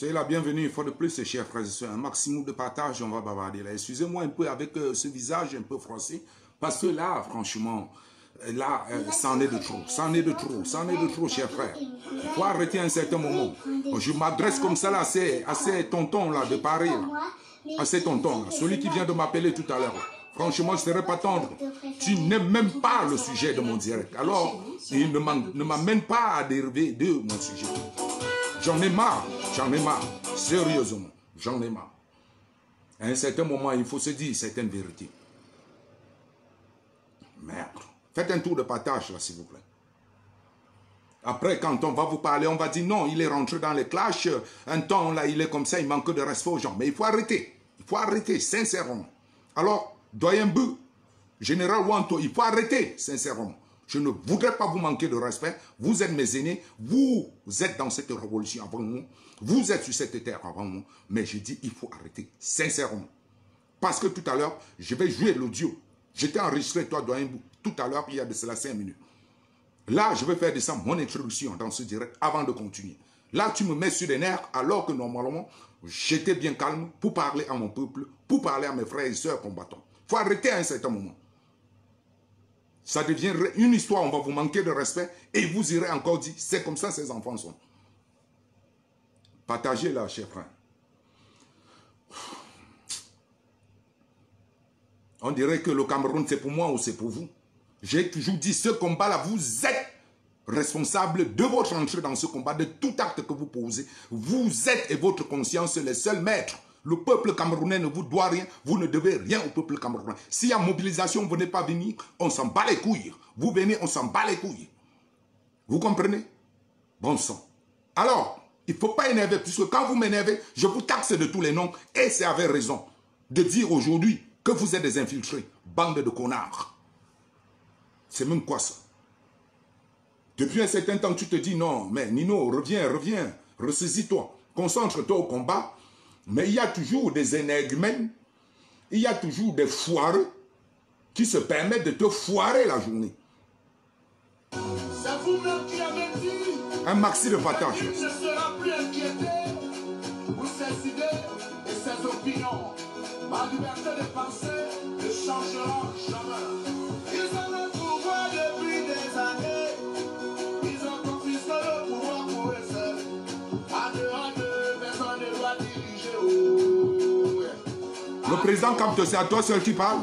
C'est la bienvenue, une fois de plus, chers frères et sœurs. Un maximum de partage, on va bavarder là. Excusez-moi un peu avec euh, ce visage un peu froissé, parce que là, franchement, euh, là, euh, c'en est de trop, c'en est de trop, c'en est de trop, chers frères. Il faut arrêter un certain moment. Je m'adresse comme ça là, à ces, à ces tontons là de Paris, là. à ces tontons là. Celui qui vient de m'appeler tout à l'heure. Franchement, je ne serais pas tendre. Tu n'aimes même pas le sujet de mon direct. Alors, il ne m'amène pas à dériver de mon sujet. J'en ai marre, j'en ai marre. Sérieusement, j'en ai marre. À un certain moment, il faut se dire certaines vérités. Merde. Faites un tour de partage là, s'il vous plaît. Après, quand on va vous parler, on va dire non, il est rentré dans les clashs. Un temps, là, il est comme ça, il manque de respect aux gens. Mais il faut arrêter. Il faut arrêter, sincèrement. Alors, Doyen Bu, Général Wanto, il faut arrêter, sincèrement. Je ne voudrais pas vous manquer de respect. Vous êtes mes aînés. Vous êtes dans cette révolution avant nous. Vous êtes sur cette terre avant nous. Mais je dis, il faut arrêter, sincèrement. Parce que tout à l'heure, je vais jouer l'audio. J'étais enregistré, toi, Doyen tout à l'heure, il y a de cela cinq minutes. Là, je vais faire de ça mon introduction dans ce direct avant de continuer. Là, tu me mets sur les nerfs alors que normalement, j'étais bien calme pour parler à mon peuple, pour parler à mes frères et sœurs combattants faut arrêter à un certain moment. Ça devient une histoire, on va vous manquer de respect et vous irez encore dire, c'est comme ça ces enfants sont. Partagez là, chers frères. On dirait que le Cameroun, c'est pour moi ou c'est pour vous. J'ai toujours dit, ce combat-là, vous êtes responsable de votre entrée dans ce combat, de tout acte que vous posez. Vous êtes et votre conscience les seuls maîtres le peuple camerounais ne vous doit rien, vous ne devez rien au peuple camerounais. S'il y a mobilisation, vous n'êtes pas venir, on s'en bat les couilles. Vous venez, on s'en bat les couilles. Vous comprenez? Bon sang. Alors, il ne faut pas énerver, puisque quand vous m'énervez, je vous taxe de tous les noms, et c'est avec raison de dire aujourd'hui que vous êtes des infiltrés, bande de connards. C'est même quoi ça? Depuis un certain temps, tu te dis non, mais Nino, reviens, reviens, ressaisis-toi, concentre-toi au combat, mais il y a toujours des énergumènes, il y a toujours des foireux qui se permettent de te foirer la journée. Un maxi de partage. ne sera plus inquiété pour ses idées et ses opinions. Ma liberté de penser ne changera jamais. Président Kamto, c'est à toi seul qui parle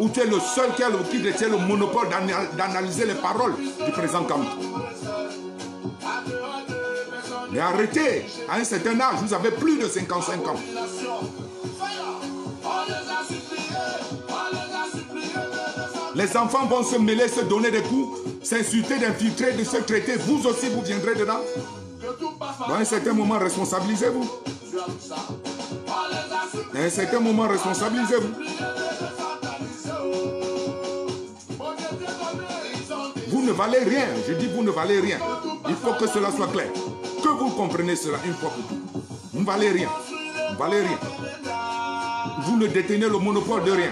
Ou tu es le seul qui, a le, qui détient le monopole d'analyser les paroles du président Kamto Mais arrêtez, à un certain âge, vous avez plus de 55 ans. Les enfants vont se mêler, se donner des coups, s'insulter, d'infiltrer, de se traiter. Vous aussi, vous viendrez dedans. Dans un certain moment, responsabilisez-vous. À un certain moment, responsabilisez-vous. Vous ne valez rien. Je dis vous ne valez rien. Il faut que cela soit clair. Que vous compreniez cela une fois pour toutes. Vous ne valez rien. Vous ne valez rien. Vous ne détenez le monopole de rien.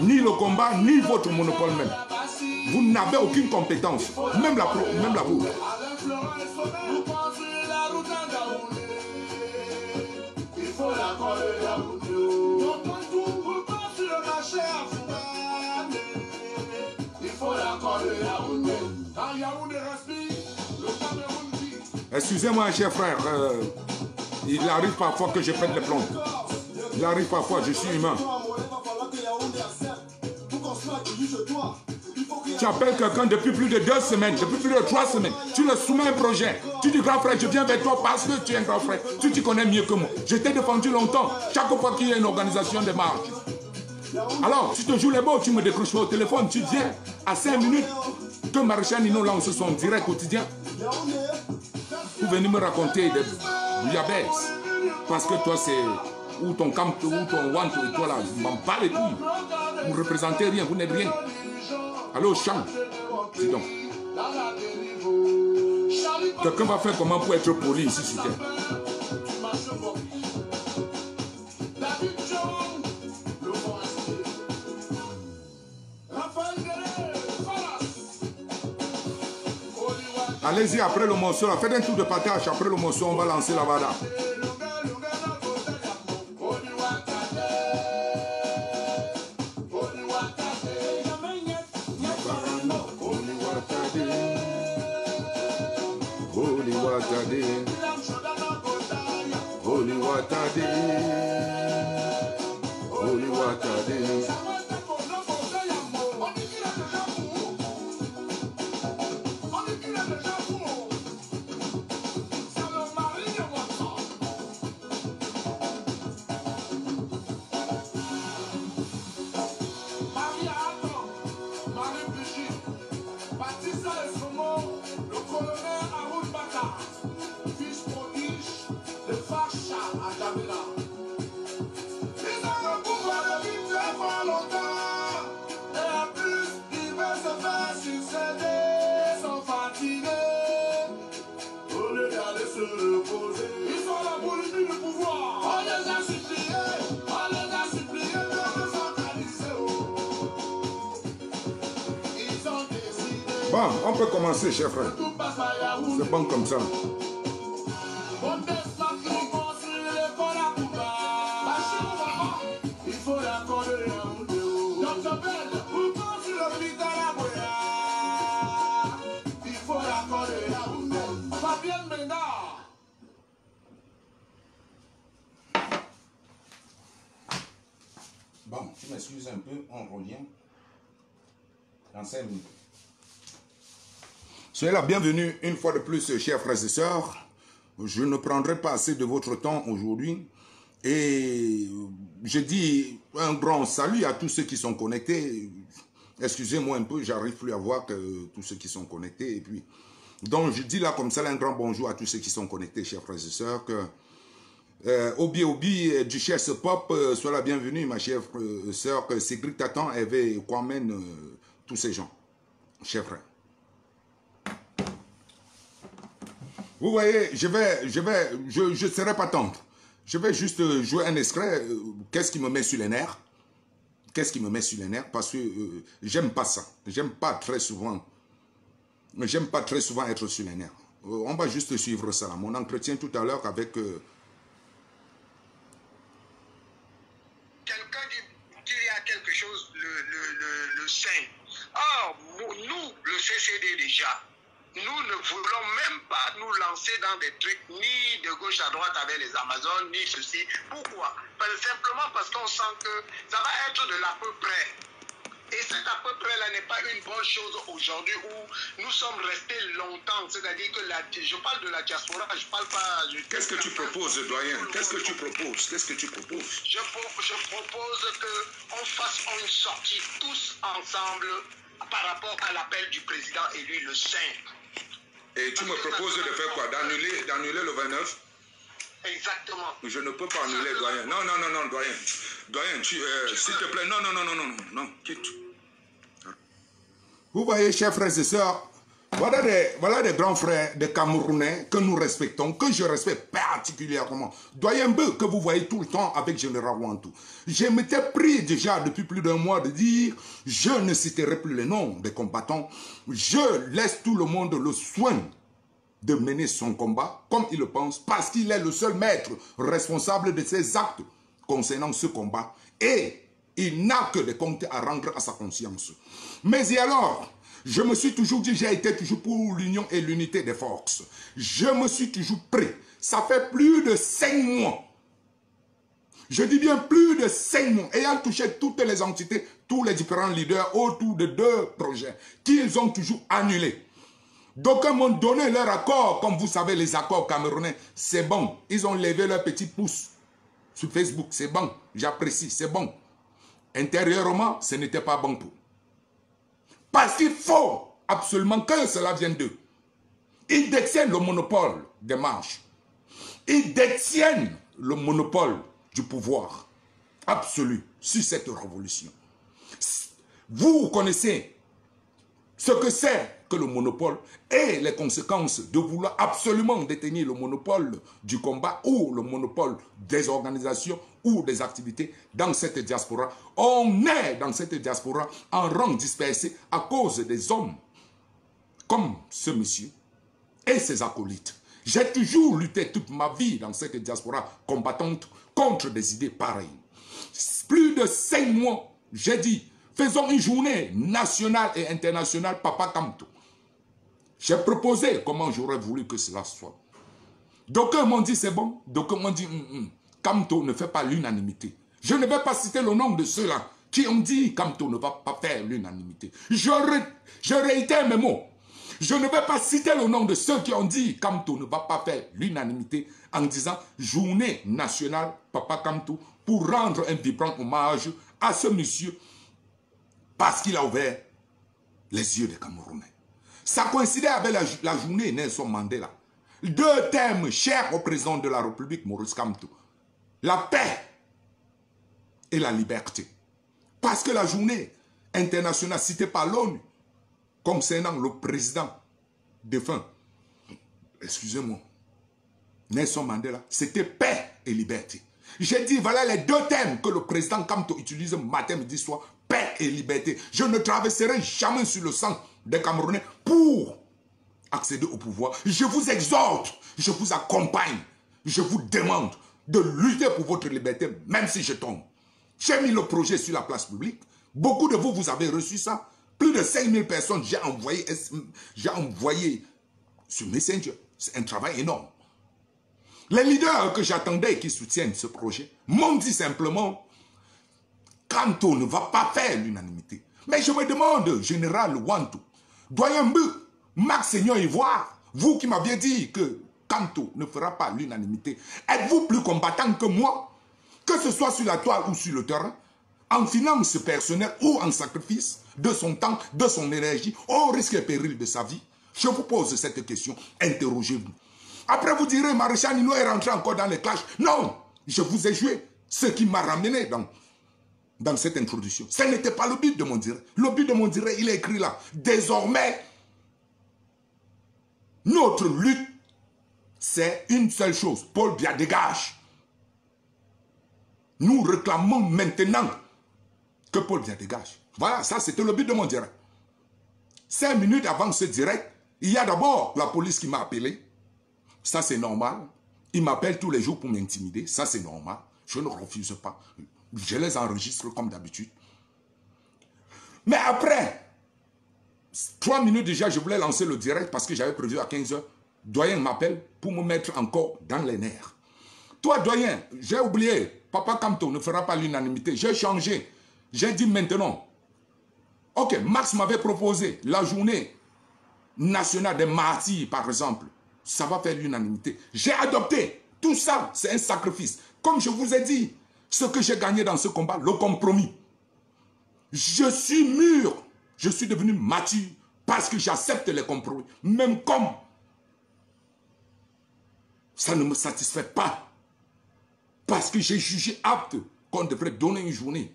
Ni le combat, ni votre monopole même. Vous n'avez aucune compétence. Même la, même la vôtre. Excusez-moi, cher frère, euh, il arrive parfois que je pète les plombs. Il arrive parfois, je suis humain. Tu appelles quelqu'un depuis plus de deux semaines, depuis plus de trois semaines. Tu le soumets un projet. Tu dis, grand frère, je viens vers toi parce que tu es un grand frère. Tu te connais mieux que moi. Je t'ai défendu longtemps. Chaque fois qu'il y a une organisation de marche. Alors, tu te joues les beaux, tu me décroches au téléphone, tu viens à cinq minutes que Maréchal Nino lance son direct quotidien. Vous venez me raconter des bouillabaisse. Parce que toi, c'est ou ton camp, ou ton want, toi là, je m'en bats les couilles. Vous ne représentez rien, vous n'êtes rien. Allez au champ. Dis donc. Quelqu'un va faire comment pour être poli ici sur terre? Allez-y après le morceau. Faites un tour de partage. Après le morceau, on va lancer la vada. Peut commencer, chef frère. C'est bon comme ça. Bon, tu m'excuses un peu, on revient dans 5 minutes. Soyez la bienvenue une fois de plus, chers frères et sœurs. Je ne prendrai pas assez de votre temps aujourd'hui. Et je dis un grand salut à tous ceux qui sont connectés. Excusez-moi un peu, j'arrive plus à voir que tous ceux qui sont connectés. Et puis, donc je dis là comme ça un grand bonjour à tous ceux qui sont connectés, chers frères et sœurs. Que, euh, Obi Obi, Duchesse Pop, euh, la bienvenue, ma chère euh, sœur. Que Sigrid Tatan, Eve, Kwamen, euh, tous ces gens, chers frères. Vous voyez, je vais, je vais, je, serai pas tendre. Je vais juste euh, jouer un extrait. Euh, qu'est-ce qui me met sur les nerfs? Qu'est-ce qui me met sur les nerfs? Parce que euh, j'aime pas ça. J'aime pas très souvent. J'aime pas très souvent être sur les nerfs. on va juste suivre ça. Mon entretien tout à l'heure avec... Quelqu'un dit qu'il y a quelque chose, le, le, le. Or, nous, le CCD déjà, nous ne voulons même pas nous lancer dans des trucs ni de gauche à droite avec les Amazones, ni ceci. Pourquoi? Simplement parce qu'on sent que ça va être de l'à peu près. Et cet à peu près-là n'est pas une bonne chose aujourd'hui où nous sommes restés longtemps. C'est-à-dire que la, je parle de la diaspora, je parle pas... Qu'est-ce que tu proposes, doyen? Qu'est-ce que tu proposes? Qu'est-ce que tu proposes? Je, je propose qu'on fasse une sortie tous ensemble par rapport à l'appel du président élu le 5. Et tu me proposes de faire quoi D'annuler d'annuler le 29 Exactement. Je ne peux pas annuler, doyen. Non, non, non, non, doyen. Doyen, tu, euh, s'il te plaît, non, non, non, non, non, non, non, quitte. Vous voyez, chers frères et sœurs, voilà des, grands frères des Camerounais que nous respectons, que je respecte particulièrement. Doyen Beu, que vous voyez tout le temps avec Général Wantou. Je m'étais pris déjà depuis plus d'un mois de dire, je ne citerai plus les noms des combattants, je laisse tout le monde le soin de mener son combat comme il le pense, parce qu'il est le seul maître responsable de ses actes concernant ce combat. Et il n'a que des comptes à rendre à sa conscience. Mais et alors je me suis toujours dit, j'ai été toujours pour l'union et l'unité des forces. Je me suis toujours prêt. Ça fait plus de cinq mois. Je dis bien plus de cinq mois, ayant touché toutes les entités, tous les différents leaders autour de deux projets qu'ils ont toujours annulés. D'aucuns m'ont donné leur accord, comme vous savez, les accords camerounais, c'est bon. Ils ont levé leur petit pouce sur Facebook, c'est bon, j'apprécie, c'est bon. Intérieurement, ce n'était pas bon pour. Parce qu'il faut absolument que cela vienne d'eux. Ils détiennent le monopole des marches. Ils détiennent le monopole du pouvoir absolu sur cette révolution. Vous connaissez ce que c'est que le monopole et les conséquences de vouloir absolument détenir le monopole du combat ou le monopole des organisations ou des activités dans cette diaspora. On est dans cette diaspora en rang dispersé à cause des hommes comme ce monsieur et ses acolytes. J'ai toujours lutté toute ma vie dans cette diaspora combattante contre des idées pareilles. Plus de cinq mois, j'ai dit, faisons une journée nationale et internationale Papa Kamto. J'ai proposé comment j'aurais voulu que cela soit. D'aucuns m'ont dit c'est bon, d'aucuns m'ont dit hum, hum, Kamto ne fait pas l'unanimité. Je ne vais pas citer le nom de ceux-là qui ont dit Kamto ne va pas faire l'unanimité. Je, je réitère mes mots. Je ne vais pas citer le nom de ceux qui ont dit Kamto ne va pas faire l'unanimité en disant journée nationale Papa Kamto pour rendre un vibrant hommage à ce monsieur parce qu'il a ouvert les yeux des Camerounais. Ça coïncidait avec la, journée Nelson Mandela. Deux thèmes chers au président de la République, Maurice Kamto. La paix et la liberté. Parce que la journée internationale citée par l'ONU concernant le président défunt, excusez-moi, Nelson Mandela, c'était paix et liberté. J'ai dit, voilà les deux thèmes que le président Kamto utilise matin, midi, soir, paix et liberté. Je ne traverserai jamais sur le sang des Camerounais pour accéder au pouvoir. Je vous exhorte, je vous accompagne, je vous demande de lutter pour votre liberté, même si je tombe. J'ai mis le projet sur la place publique. Beaucoup de vous, vous avez reçu ça. Plus de 5000 personnes, j'ai envoyé, j'ai envoyé sur Messenger. C'est un travail énorme. Les leaders que j'attendais qui soutiennent ce projet m'ont dit simplement, Kanto ne va pas faire l'unanimité. Mais je me demande, général Wantou, doyen Mbu, Max Seigneur Ivoire, vous qui m'aviez dit que Kanto ne fera pas l'unanimité, êtes-vous plus combattant que moi? Que ce soit sur la toile ou sur le terrain, en finance personnelle ou en sacrifice de son temps, de son énergie, au risque et péril de sa vie Je vous pose cette question, interrogez-vous. Après vous direz, Maréchal Nino est rentré encore dans les clashs. Non, je vous ai joué ce qui m'a ramené dans, dans cette introduction. Ce n'était pas le but de mon direct. Le but de mon direct, il est écrit là. Désormais, notre lutte, c'est une seule chose. Paul Bia dégage. Nous réclamons maintenant que Paul Bia dégage. Voilà, ça c'était le but de mon direct. Cinq minutes avant ce direct, il y a d'abord la police qui m'a appelé. Ça c'est normal. Ils m'appellent tous les jours pour m'intimider. Ça c'est normal. Je ne refuse pas. Je les enregistre comme d'habitude. Mais après, trois minutes déjà, je voulais lancer le direct parce que j'avais prévu à 15h. Doyen m'appelle pour me mettre encore dans les nerfs. Toi, doyen, j'ai oublié. Papa Kamto ne fera pas l'unanimité. J'ai changé. J'ai dit maintenant. Ok, Max m'avait proposé la journée nationale des martyrs, par exemple. Ça va faire l'unanimité. J'ai adopté. Tout ça, c'est un sacrifice. Comme je vous ai dit, ce que j'ai gagné dans ce combat, le compromis. Je suis mûr, je suis devenu mature parce que j'accepte les compromis. Même comme ça ne me satisfait pas. Parce que j'ai jugé apte qu'on devrait donner une journée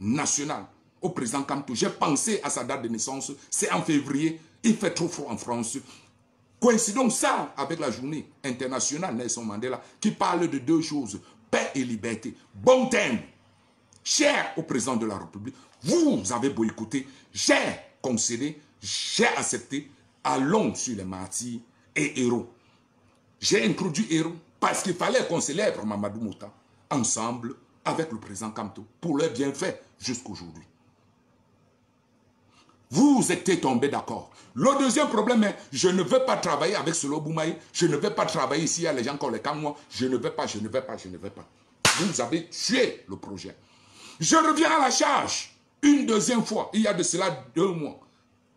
nationale au président Kamto. J'ai pensé à sa date de naissance, c'est en février, il fait trop froid en France. Coïncidons ça avec la journée internationale Nelson Mandela qui parle de deux choses paix et liberté. Bon thème. Cher au président de la République, vous avez boycotté, j'ai concédé, j'ai accepté, allons sur les martyrs et héros. J'ai introduit héros parce qu'il fallait qu'on célèbre Mamadou Mouta ensemble avec le président Kamto pour leur bienfait jusqu'aujourd'hui. Vous étiez tombé d'accord. Le deuxième problème est, je ne veux pas travailler avec Solo Boumaï, je ne veux pas travailler ici à les gens comme les moi, je ne veux pas, je ne veux pas, je ne veux pas. Vous avez tué le projet. Je reviens à la charge une deuxième fois, il y a de cela deux mois.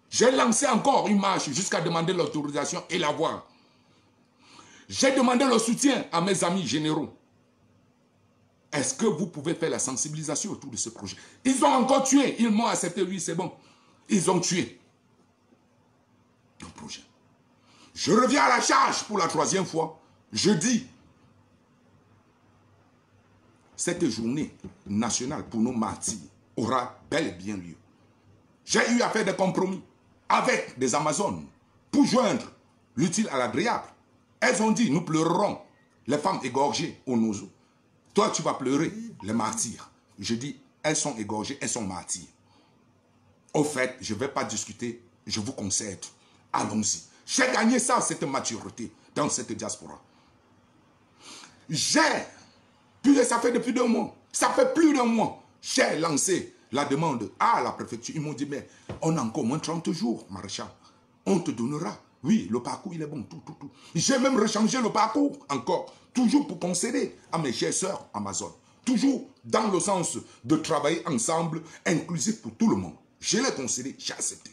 J'ai lancé encore une marche jusqu'à demander l'autorisation et l'avoir. J'ai demandé le soutien à mes amis généraux. Est-ce que vous pouvez faire la sensibilisation autour de ce projet? Ils ont encore tué, ils m'ont accepté, oui, c'est bon. Ils ont tué le projet. Je reviens à la charge pour la troisième fois. Je dis, cette journée nationale pour nos martyrs aura bel et bien lieu. J'ai eu à faire des compromis avec des Amazones pour joindre l'utile à l'agréable. Elles ont dit, nous pleurerons les femmes égorgées au nozo. Toi, tu vas pleurer les martyrs. Je dis, elles sont égorgées, elles sont martyrs. Au fait, je ne vais pas discuter, je vous concède. Allons-y. J'ai gagné ça, cette maturité dans cette diaspora. J'ai, ça fait depuis deux mois, ça fait plus d'un mois, j'ai lancé la demande à la préfecture. Ils m'ont dit, mais on a encore moins 30 jours, maréchal. On te donnera. Oui, le parcours, il est bon, tout, tout, tout. J'ai même rechangé le parcours encore, toujours pour concéder à mes chers sœurs Amazon. Toujours dans le sens de travailler ensemble, inclusif pour tout le monde. Je l'ai concédé, j'ai accepté.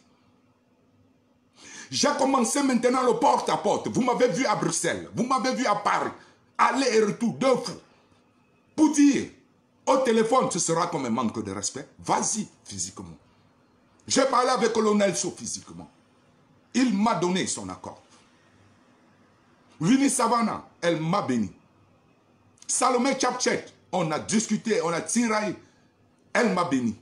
J'ai commencé maintenant le porte-à-porte. Vous m'avez vu à Bruxelles, vous m'avez vu à Paris, aller et retour deux fois. Pour dire, au téléphone, ce sera comme un manque de respect. Vas-y physiquement. J'ai parlé avec colonel So physiquement. Il m'a donné son accord. Winnie Savannah, elle m'a béni. Salomé Chapchet, on a discuté, on a tiré. Elle m'a béni.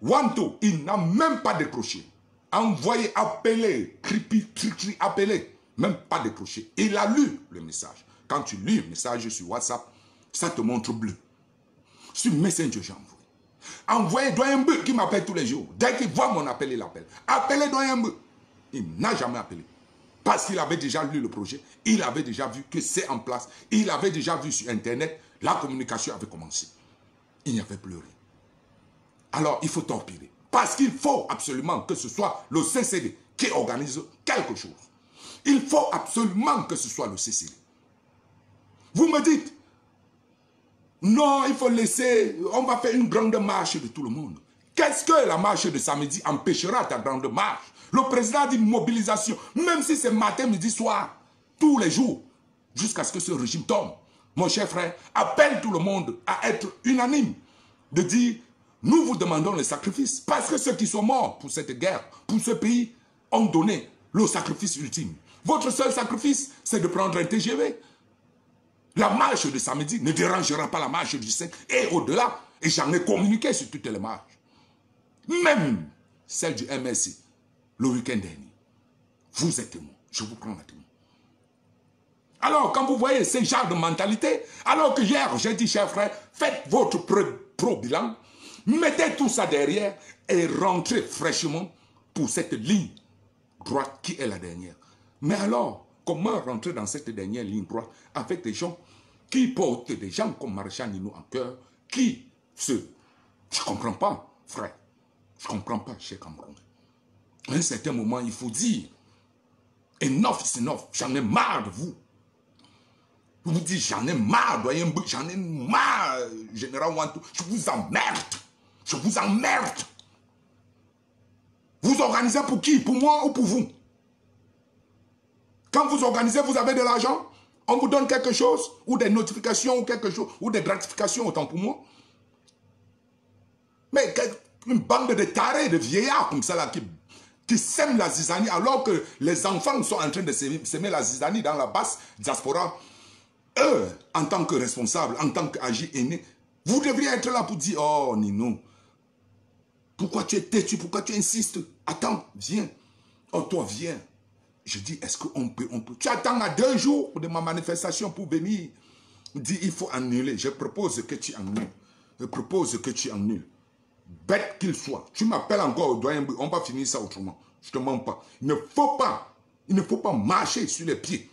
Wanto, il n'a même pas décroché. Envoyé, appelé, cripi, cri, appelé. Même pas décroché. Il a lu le message. Quand tu lis un message sur WhatsApp, ça te montre bleu. Sur Messenger, j'ai envoyé. Envoyez Doyen Mbeu qui m'appelle tous les jours. Dès qu'il voit mon appel, il appelle. Appelez Doyen Mbeu. Il n'a jamais appelé. Parce qu'il avait déjà lu le projet. Il avait déjà vu que c'est en place. Il avait déjà vu sur Internet. La communication avait commencé. Il n'y avait plus rien. Alors, il faut torpiller. Parce qu'il faut absolument que ce soit le CCD qui organise quelque chose. Il faut absolument que ce soit le CCD. Vous me dites, non, il faut laisser, on va faire une grande marche de tout le monde. Qu'est-ce que la marche de samedi empêchera ta grande marche? Le président dit mobilisation, même si c'est matin, midi, soir, tous les jours, jusqu'à ce que ce régime tombe. Mon cher frère, appelle tout le monde à être unanime, de dire, nous vous demandons le sacrifice, parce que ceux qui sont morts pour cette guerre, pour ce pays, ont donné le sacrifice ultime. Votre seul sacrifice, c'est de prendre un TGV, la marche de samedi ne dérangera pas la marche du 5 et au-delà. Et j'en ai communiqué sur toutes les marches. Même celle du MSC, le week-end dernier. Vous êtes témoin. Je vous prends la témoin. Alors, quand vous voyez ce genre de mentalité, alors que hier, j'ai dit, chers frères, faites votre pro-bilan, mettez tout ça derrière et rentrez fraîchement pour cette ligne droite qui est la dernière. Mais alors, comment rentrer dans cette dernière ligne droite avec des gens qui portent des gens comme Maréchal Nino en cœur, qui se... Je ne comprends pas, frère. Je ne comprends pas, cher Cameroun. À un certain moment, il faut dire, enough is enough, j'en ai marre de vous. Je vous dis, j'en ai marre, doyen j'en ai marre, général Wantou, je vous emmerde. Je vous emmerde. Vous organisez pour qui? Pour moi ou pour vous? Quand vous organisez, vous avez de l'argent? On vous donne quelque chose, ou des notifications, ou quelque chose, ou des gratifications, autant pour moi. Mais une bande de tarés, de vieillards comme ça là, qui, qui sèment la zizanie, alors que les enfants sont en train de s'aimer la zizanie dans la basse diaspora, eux, en tant que responsables, en tant qu'agis aîné, vous devriez être là pour dire, oh Nino, pourquoi tu es têtu, pourquoi tu insistes? Attends, viens. Oh toi, viens. Je dis, est-ce qu'on peut, on peut... Tu attends à deux jours de ma manifestation pour venir. Dis, il faut annuler. Je propose que tu annules. Je propose que tu annules. Bête qu'il soit. Tu m'appelles encore au doyen. On va finir ça autrement. Je te mens pas. Il ne faut pas, il ne faut pas marcher sur les pieds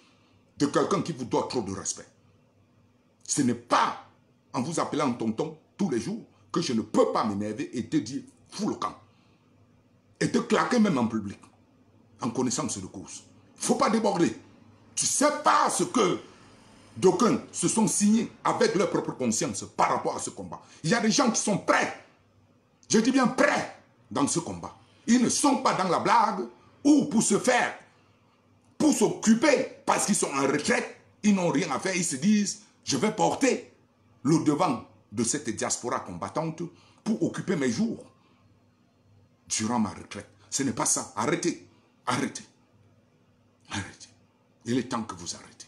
de quelqu'un qui vous doit trop de respect. Ce n'est pas en vous appelant tonton tous les jours que je ne peux pas m'énerver et te dire fous le camp. Et te claquer même en public en connaissance de cause. Il ne faut pas déborder. Tu sais pas ce que d'aucuns se sont signés avec leur propre conscience par rapport à ce combat. Il y a des gens qui sont prêts, je dis bien prêts, dans ce combat. Ils ne sont pas dans la blague ou pour se faire, pour s'occuper, parce qu'ils sont en retraite, ils n'ont rien à faire, ils se disent, je vais porter le devant de cette diaspora combattante pour occuper mes jours durant ma retraite. Ce n'est pas ça. Arrêtez. Arrêtez. Arrêtez. Il est temps que vous arrêtez.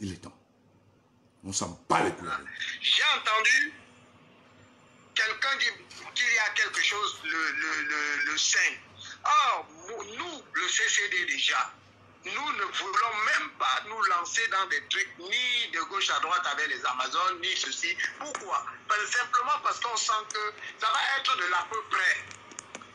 Il est temps. On s'en bat les couilles. J'ai entendu quelqu'un dire qu'il y a quelque chose, le, le, le. Or, nous, le CCD déjà, nous ne voulons même pas nous lancer dans des trucs ni de gauche à droite avec les Amazones, ni ceci. Pourquoi? Simplement parce qu'on sent que ça va être de l'à peu près.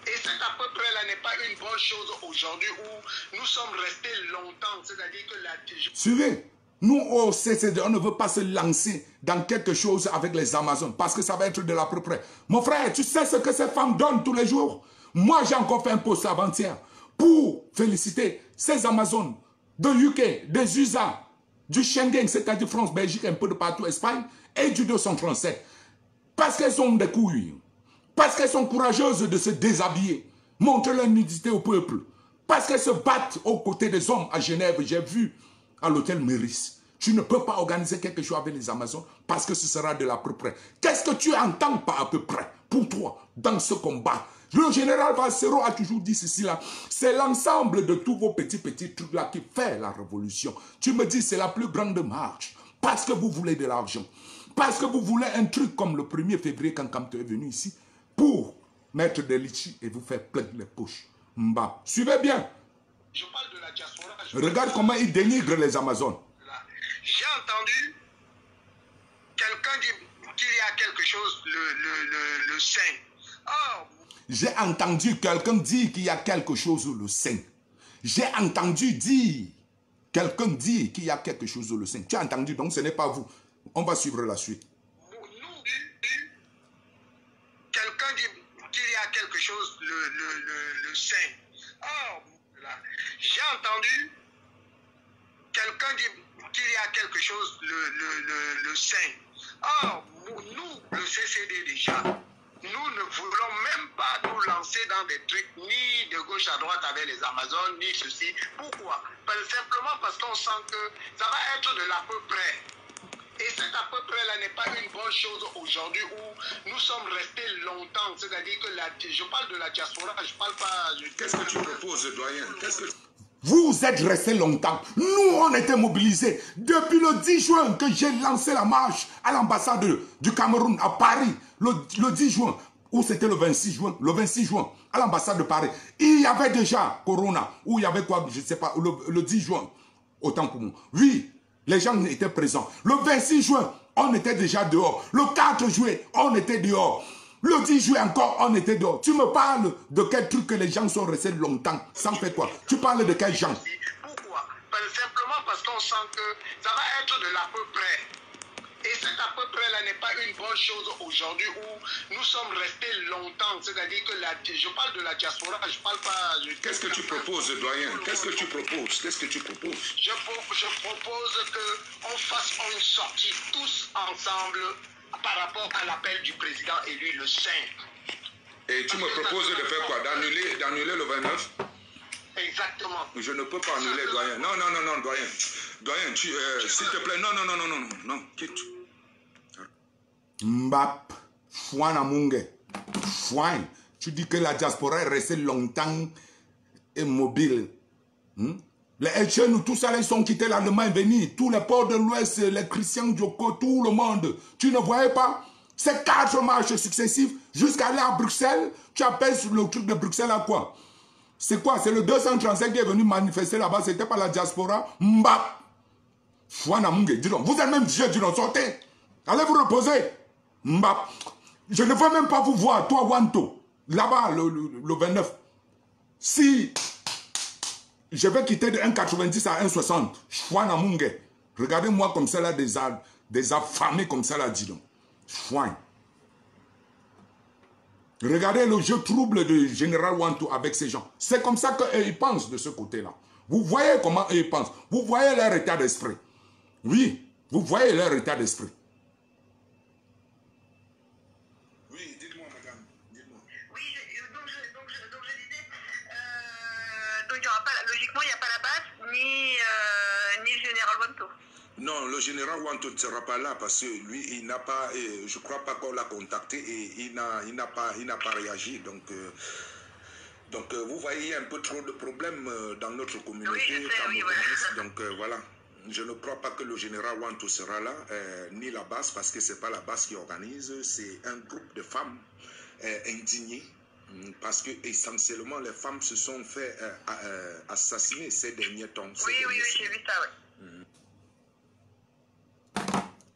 Et cet à peu près-là n'est pas une bonne chose aujourd'hui où nous sommes restés longtemps. C'est-à-dire que la... Suivez. Nous, au CCD, on ne veut pas se lancer dans quelque chose avec les Amazones parce que ça va être de la près. Mon frère, tu sais ce que ces femmes donnent tous les jours? Moi, j'ai encore fait un post avant-hier pour féliciter ces Amazones de UK, des USA, du Schengen, c'est-à-dire France, Belgique, un peu de partout, Espagne, et du 237. Parce qu'elles sont des couilles. Parce qu'elles sont courageuses de se déshabiller. Montrer leur nudité au peuple. Parce qu'elles se battent aux côtés des hommes à Genève. J'ai vu à l'hôtel Méris. Tu ne peux pas organiser quelque chose avec les Amazones parce que ce sera de l'à peu près. Qu'est-ce que tu entends par à peu près pour toi dans ce combat? Le général Valsero a toujours dit ceci là. C'est l'ensemble de tous vos petits petits trucs là qui fait la révolution. Tu me dis c'est la plus grande marche parce que vous voulez de l'argent. Parce que vous voulez un truc comme le 1er février quand Kamto est venu ici pour mettre des litchis et vous faire plein les poches. Mba. Suivez bien. Je parle de la diaspora. Regarde comment ils dénigrent les Amazones. J'ai entendu quelqu'un dire qu'il y a quelque chose, le, le, le, le sein. Oh, J'ai entendu quelqu'un dire qu'il y a quelque chose le sein. J'ai entendu dire, quelqu'un dire qu'il y a quelque chose le sein. Tu as entendu, donc ce n'est pas vous. On va suivre la suite. nous, quelqu'un dit qu'il y a quelque chose, le, le, le. Oh, là. J'ai entendu quelqu'un dit qu'il y a quelque chose, le, le, le, sein. Or, nous, le CCD déjà, nous ne voulons même pas nous lancer dans des trucs ni de gauche à droite avec les Amazones, ni ceci. Pourquoi? Simplement parce qu'on sent que ça va être de l'à peu près. Et cet à peu près-là n'est pas une bonne chose aujourd'hui où nous sommes restés longtemps. C'est-à-dire que la, je parle de la diaspora, je parle pas. Qu'est-ce que tu proposes, doyen? Qu'est-ce que Vous êtes restés longtemps. Nous, on était mobilisés. Depuis le 10 juin que j'ai lancé la marche à l'ambassade du Cameroun à Paris, le, le 10 juin, ou c'était le 26 juin, le 26 juin, à l'ambassade de Paris, il y avait déjà Corona, ou il y avait quoi, je ne sais pas, le, le 10 juin, autant pour moi. Oui, les gens étaient présents. Le 26 juin, on était déjà dehors. Le 4 juillet, on était dehors. Le 10 juillet encore, on était dehors. Tu me parles de quel truc que les gens sont restés longtemps sans faire quoi? Tu parles de quel gens? Pourquoi? Parce- Simplement parce qu'on sent que ça va être de l'à peu près. Et cet à peu près-là n'est pas une bonne chose aujourd'hui où nous sommes restés longtemps. C'est-à-dire que la, je parle de la diaspora, je parle pas. Qu'est-ce que tu proposes, doyen? Qu'est-ce que tu proposes? Qu'est-ce que tu proposes? Je, pro- je propose qu'on fasse une sortie tous ensemble par rapport à l'appel du président élu le 5. Et tu me proposes de faire quoi? D'annuler le 29 Exactement. Je ne peux pas annuler, doyen. Non, non, non, non, doyen. Doyen, tu, euh, s'il te plaît, non, non, non, non, non, non, non, quitte. Mbap, Fouana Mungue, Fouane. Tu dis que la diaspora est restée longtemps immobile. Hmm? Les jeunes, tout ça, ils sont quittés l'Allemagne, venus. Tous les ports de l'Ouest, les Djoko, tout le monde. Tu ne voyais pas ces quatre marches successives jusqu'à aller à Bruxelles? Tu appelles le truc de Bruxelles à quoi? C'est quoi? C'est le 235 qui est venu manifester là-bas. C'était pas la diaspora. Mbap. Fouana Mungue, dis donc. Vous êtes même jeunes, dis donc, sortez. Allez vous reposer. Je ne veux même pas vous voir, toi, Wanto. Là-bas, le, le- le 29. Si je vais quitter de 1,90 à 1,60, Fouana Mungue. Regardez-moi comme ça, là, des, des affamés comme ça, là, dis donc. Fouane. Regardez le jeu trouble de Général Wanto avec ces gens. C'est comme ça qu'ils pensent de ce côté-là. Vous voyez comment ils pensent. Vous voyez leur état d'esprit. Oui, vous voyez leur état d'esprit. Ni, euh, ni le général Wanto. Non, le général Wanto ne sera pas là parce que lui, il n'a pas, euh, je crois pas qu'on l'a contacté et il n'a, il n'a pas, il n'a pas réagi. Donc, euh, donc euh, vous voyez, il y a un peu trop de problèmes euh, dans notre communauté Oui, je sais, oui, camerounaise. voilà. Donc voilà. Je ne crois pas que le général Wanto sera là, ni la base, parce que c'est pas la base qui organise, c'est un groupe de femmes indignées. Mm, Parce que essentiellement les femmes se sont fait euh, euh, assassiner ces derniers temps. ces Oui, oui, oui, j'ai vu ça, ouais.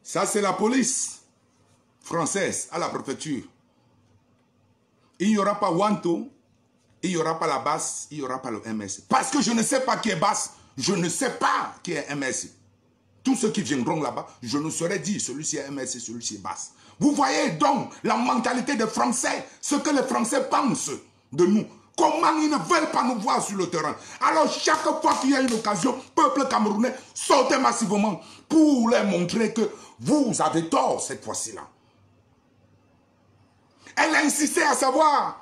Ça, c'est la police française à la préfecture. Il n'y aura pas Wanto il n'y aura pas la basse, il n'y aura pas le MSC. Parce que je ne sais pas qui est basse, je ne sais pas qui est MSC. Tous ceux qui viendront là-bas, je ne saurais dire celui-ci est MSC, celui-ci est basse. Vous voyez donc la mentalité des Français, ce que les Français pensent de nous. Comment ils ne veulent pas nous voir sur le terrain. Alors chaque fois qu'il y a une occasion, peuple camerounais, sautez massivement pour leur montrer que vous avez tort cette fois-ci-là. Elle a insisté à savoir,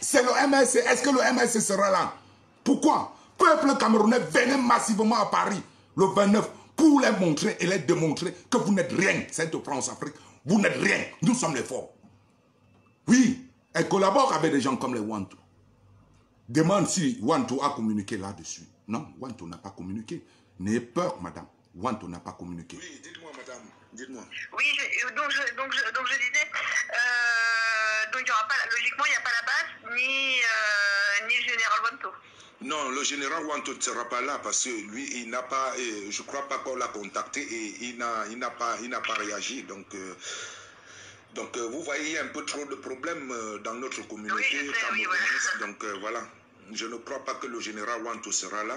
c'est le MSC, est-ce que le MSC sera là? Pourquoi? Peuple camerounais, venez massivement à Paris le 29 pour leur montrer et leur démontrer que vous n'êtes rien, cette France-Afrique. Vous n'êtes rien, nous sommes les forts. Oui, elle collabore avec des gens comme les Wantou. Demande si Wantou a communiqué là-dessus. Non, Wantou n'a pas communiqué. N'ayez peur, madame. Wantou n'a pas communiqué. Oui, dites-moi, madame. Dites-moi. Oui, je, donc, je, donc, je, donc je disais, euh, donc il y aura pas, logiquement, il n'y a pas la base ni, euh, ni le général Wanto. Non, le général Wanto ne sera pas là parce que lui, il n'a pas, euh, je ne crois pas qu'on l'a contacté et il n'a, il n'a pas, il n'a pas réagi. Donc, euh, donc euh, vous voyez, il y a un peu trop de problèmes euh, dans notre communauté Oui, oui. Donc voilà. Je ne crois pas que le général Wanto sera là,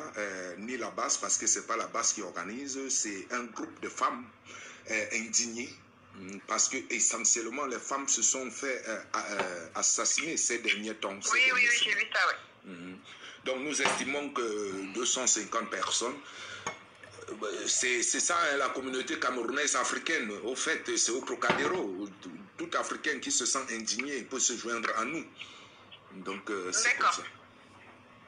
ni la base, parce que c'est pas la base qui organise, c'est un groupe de femmes indignées, hum, parce que essentiellement les femmes se sont fait assassiner ces derniers temps. ces Oui, oui, oui, j'ai vu ça, oui. Mhm. Donc nous estimons que 250 personnes, euh, c'est ça hein, la communauté camerounaise africaine. Au fait, c'est au Trocadéro. Tout- Africain qui se sent indigné peut se joindre à nous. Donc euh, c'est comme D'accord. ça.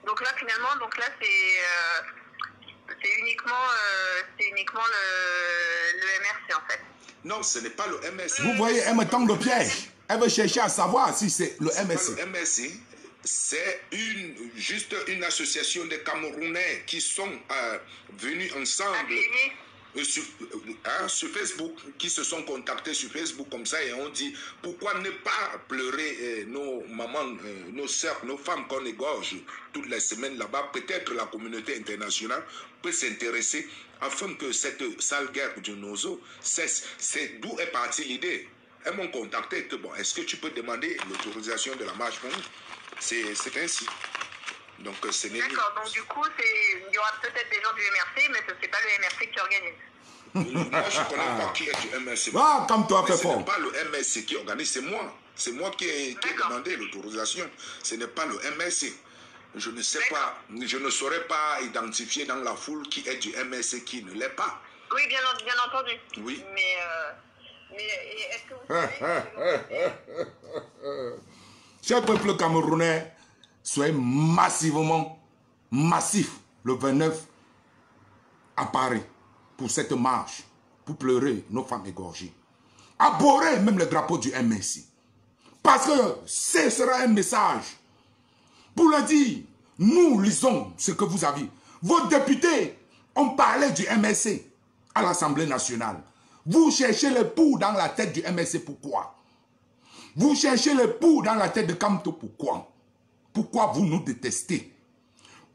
Donc là, finalement, donc là, c'est euh, uniquement, euh, c'est uniquement le, le MRC, en fait. Non, ce n'est pas le MSC. Vous voyez, elle me tend le piège. Elle veut chercher à savoir si c'est le MSC. le MSC, c'est une, juste une association de Camerounais qui sont euh, venus ensemble. Euh, sur, euh, hein, sur Facebook, qui se sont contactés sur Facebook comme ça et on dit pourquoi ne pas pleurer euh, nos mamans, nos soeurs, nos femmes qu'on égorge toutes les semaines là-bas? Peut-être la communauté internationale peut s'intéresser afin que cette sale guerre du Nozo cesse. C'est d'où est partie l'idée. Elles m'ont contacté que bon, est-ce que tu peux demander l'autorisation de la marche pour nous? C'est c'est ainsi. Donc euh, ce n'est D'accord, donc du coup, c'est- il y aura peut-être des gens du MRC, mais ce n'est pas le MRC qui organise. Moi, je ne connais pas qui est du MSC. Ah, comme toi, ce n'est pas le MSC qui organise, c'est moi. C'est moi qui ai, qui ai D'accord. demandé l'autorisation. Ce n'est pas le MSC. Je ne sais pas, je ne saurais pas identifier dans la foule qui est du MSC qui ne l'est pas. Oui, bien, en- bien entendu. Oui. Mais, euh, mais et est-ce que vous savez Cher peuple camerounais, soyez massivement, massif, le 29 à Paris, pour cette marche, pour pleurer nos femmes égorgées. Abhorrez même le drapeau du MSI. Parce que ce sera un message pour leur dire, nous lisons ce que vous avez. Vos députés ont parlé du MSC à l'Assemblée nationale. Vous cherchez le pouls dans la tête du MSC, pourquoi? Vous cherchez le pour dans la tête de Kamto. Pourquoi? Pourquoi vous nous détestez?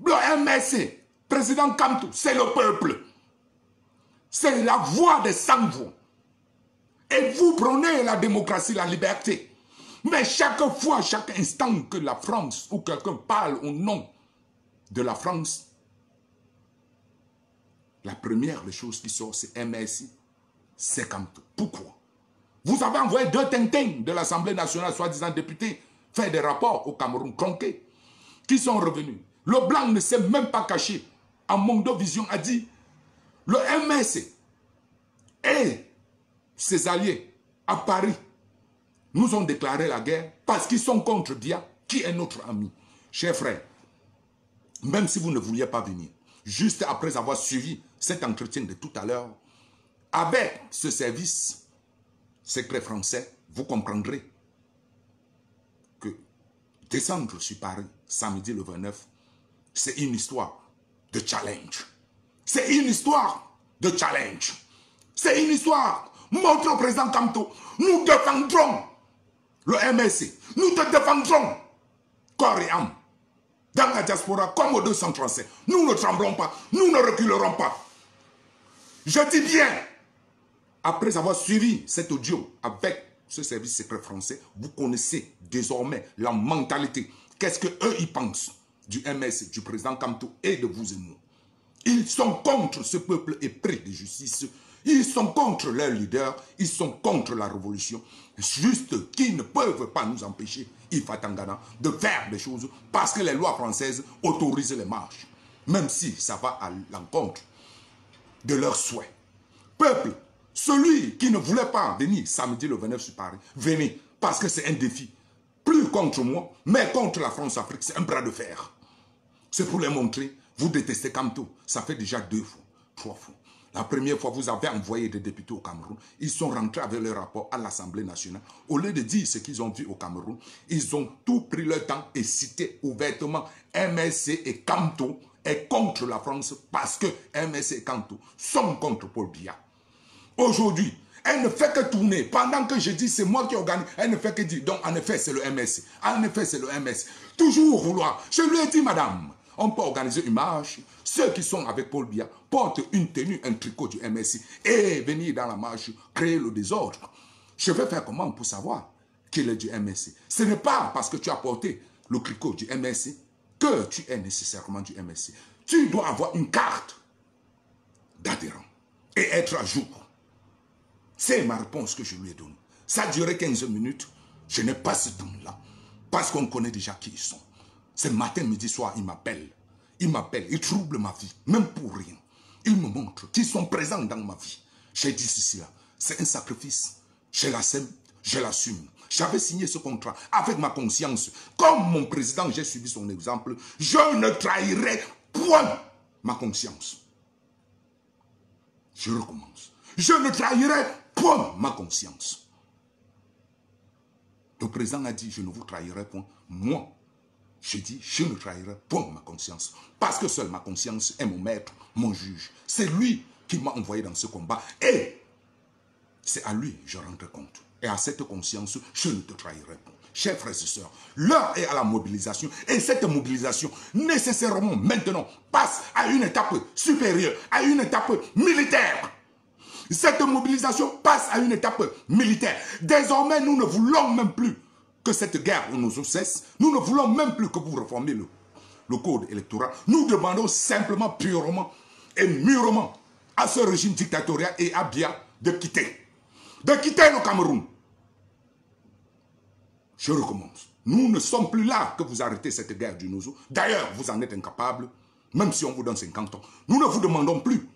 MSC, président Kamto, c'est le peuple. C'est la voix des sans-voix. Et vous prenez la démocratie, la liberté. Mais chaque fois, chaque instant que la France ou quelqu'un parle au nom de la France, la première des choses qui sort, c'est MSI, c'est Kamto. Pourquoi? Vous avez envoyé deux tintins de l'Assemblée nationale, soi-disant députés, faire des rapports au Cameroun, tronqués, qui sont revenus. Le blanc ne s'est même pas caché. En Vision a dit, le MSC et ses alliés à Paris nous ont déclaré la guerre parce qu'ils sont contre Dia, qui est notre ami. Chers frères, même si vous ne vouliez pas venir, juste après avoir suivi cet entretien de tout à l'heure, avec ce service secret français, vous comprendrez que descendre sur Paris samedi le 29, c'est une histoire de challenge. C'est une histoire de challenge. C'est une histoire. Montre au président Kamto, nous défendrons le MSC. Nous te défendrons corps et âme. Dans la diaspora, comme au 237, nous ne tremblons pas, nous ne reculerons pas. Je dis bien, après avoir suivi cet audio avec ce service secret français, vous connaissez désormais la mentalité qu'est-ce qu'eux, ils pensent du MS, du président Kamto et de vous et nous? Ils sont contre ce peuple épris de justice. Ils sont contre leurs leaders. Ils sont contre la révolution. Juste qu'ils ne peuvent pas nous empêcher, Ifatangana, de faire des choses parce que les lois françaises autorisent les marches. Même si ça va à l'encontre de leurs souhaits. Peuple, celui qui ne voulait pas venir samedi le 29 sur Paris, venez, parce que c'est un défi. Plus contre moi, mais contre la France-Afrique, c'est un bras de fer. C'est pour les montrer, vous détestez Kamto. Ça fait déjà deux fois, trois fois. La première fois, vous avez envoyé des députés au Cameroun. Ils sont rentrés avec leur rapport à l'Assemblée nationale. Au lieu de dire ce qu'ils ont vu au Cameroun, ils ont tout pris leur temps et cité ouvertement MSC et Kamto est contre la France parce que MSC et Kamto sont contre Paul Biya. Aujourd'hui, elle ne fait que tourner. Pendant que je dis c'est moi qui organise, elle ne fait que dire. Donc en effet, c'est le MSC. En effet, c'est le MSC. Toujours vouloir. Je lui ai dit, madame, on peut organiser une marche. Ceux qui sont avec Paul Biya portent une tenue, un tricot du MSC et venir dans la marche créer le désordre. Je vais faire comment pour savoir qu'il est du MSC Ce n'est pas parce que tu as porté le tricot du MSC que tu es nécessairement du MSC. Tu dois avoir une carte d'adhérent et être à jour. C'est ma réponse que je lui ai donnée. Ça a duré 15 minutes. Je n'ai pas ce temps-là. Parce qu'on connaît déjà qui ils sont. Ce matin, midi, soir, ils m'appellent. Ils m'appellent, ils troublent ma vie, même pour rien. Ils me montrent qu'ils sont présents dans ma vie. J'ai dit ceci là. C'est un sacrifice. Je l'assume. J'avais signé ce contrat avec ma conscience. Comme mon président, j'ai suivi son exemple. Je ne trahirai point ma conscience. Je recommence. Je ne trahirai point ma conscience. Le président a dit, je ne vous trahirai point. Moi, je dis, je ne trahirai point ma conscience. Parce que seule ma conscience est mon maître, mon juge. C'est lui qui m'a envoyé dans ce combat. Et c'est à lui que je rends compte. Et à cette conscience, je ne te trahirai pas. Chers frères et sœurs, l'heure est à la mobilisation. Et cette mobilisation, nécessairement maintenant, passe à une étape supérieure, à une étape militaire. Cette mobilisation passe à une étape militaire. Désormais, nous ne voulons même plus que cette guerre nous cesse. Nous ne voulons même plus que vous reformiez le, le code électoral. Nous demandons simplement, purement et mûrement à ce régime dictatorial et à Bia de quitter. De quitter le Cameroun. Je recommence. Nous ne sommes plus là que vous arrêtez cette guerre du Nozo. D'ailleurs, vous en êtes incapable, même si on vous donne 50 ans. Nous ne vous demandons plus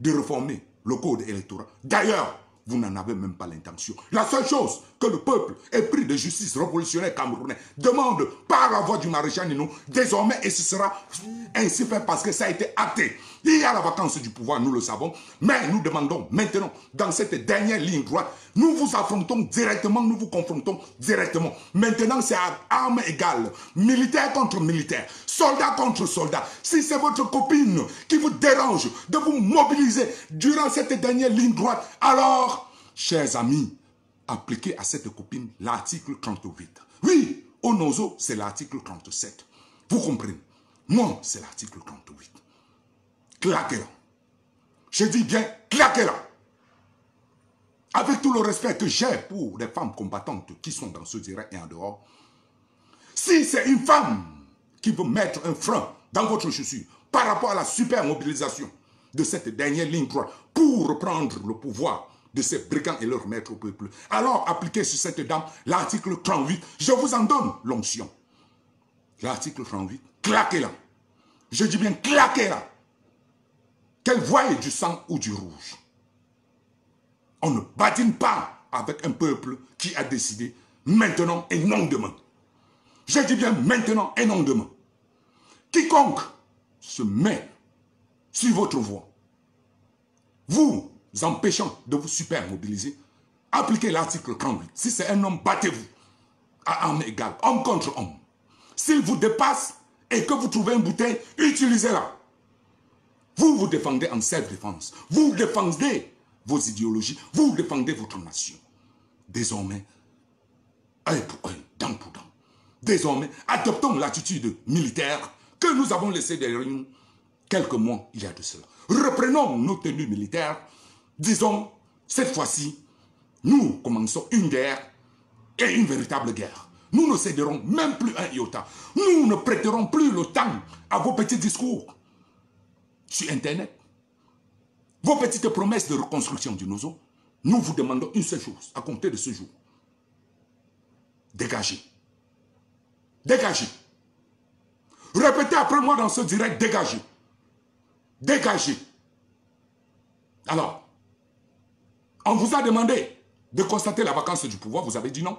de réformer le code électoral. D'ailleurs, vous n'en avez même pas l'intention. La seule chose que le peuple épris de justice révolutionnaire camerounais demande par la voix du maréchal Nino, désormais, et ce sera ainsi fait parce que ça a été acté. Il y a la vacance du pouvoir, nous le savons, mais nous demandons maintenant, dans cette dernière ligne droite, nous vous affrontons directement, nous vous confrontons directement. Maintenant, c'est à armes égales, militaire contre militaire, soldat contre soldat. Si c'est votre copine qui vous dérange de vous mobiliser durant cette dernière ligne droite, alors, chers amis, appliquez à cette copine l'article 38. Oui, au Nozo, c'est l'article 37. Vous comprenez? Moi, c'est l'article 38. Claquez-la. Je dis bien, claquez-la. Avec tout le respect que j'ai pour les femmes combattantes qui sont dans ce direct et en dehors, si c'est une femme qui veut mettre un frein dans votre chaussure par rapport à la super mobilisation de cette dernière ligne droite pour reprendre le pouvoir de ces brigands et leur maître au peuple, alors appliquez sur cette dame l'article 38. Je vous en donne l'onction. L'article 38, claquez-la. Je dis bien claquez-la qu'elle voie du sang ou du rouge. On ne badine pas avec un peuple qui a décidé maintenant et non demain. Je dis bien maintenant et non demain. Quiconque se met sur votre voie, vous empêchant de vous super mobiliser, appliquez l'article 38. Si c'est un homme, battez-vous à armes égales, homme contre homme. S'il vous dépasse et que vous trouvez une bouteille, utilisez-la. Vous vous défendez en self-défense. Vous défendez vos idéologies. Vous défendez votre nation. Désormais, œil pour œil, dent pour dent. Désormais, adoptons l'attitude militaire que nous avons laissée derrière nous quelques mois il y a de cela. Reprenons nos tenues militaires. Disons, cette fois-ci, nous commençons une guerre et une véritable guerre. Nous ne céderons même plus un iota. Nous ne prêterons plus le temps à vos petits discours sur Internet. Vos petites promesses de reconstruction du Nozo. Nous vous demandons une seule chose à compter de ce jour. Dégagez. Dégagez. Répétez après moi dans ce direct, dégagez. Dégagez. Alors, on vous a demandé de constater la vacance du pouvoir, vous avez dit non.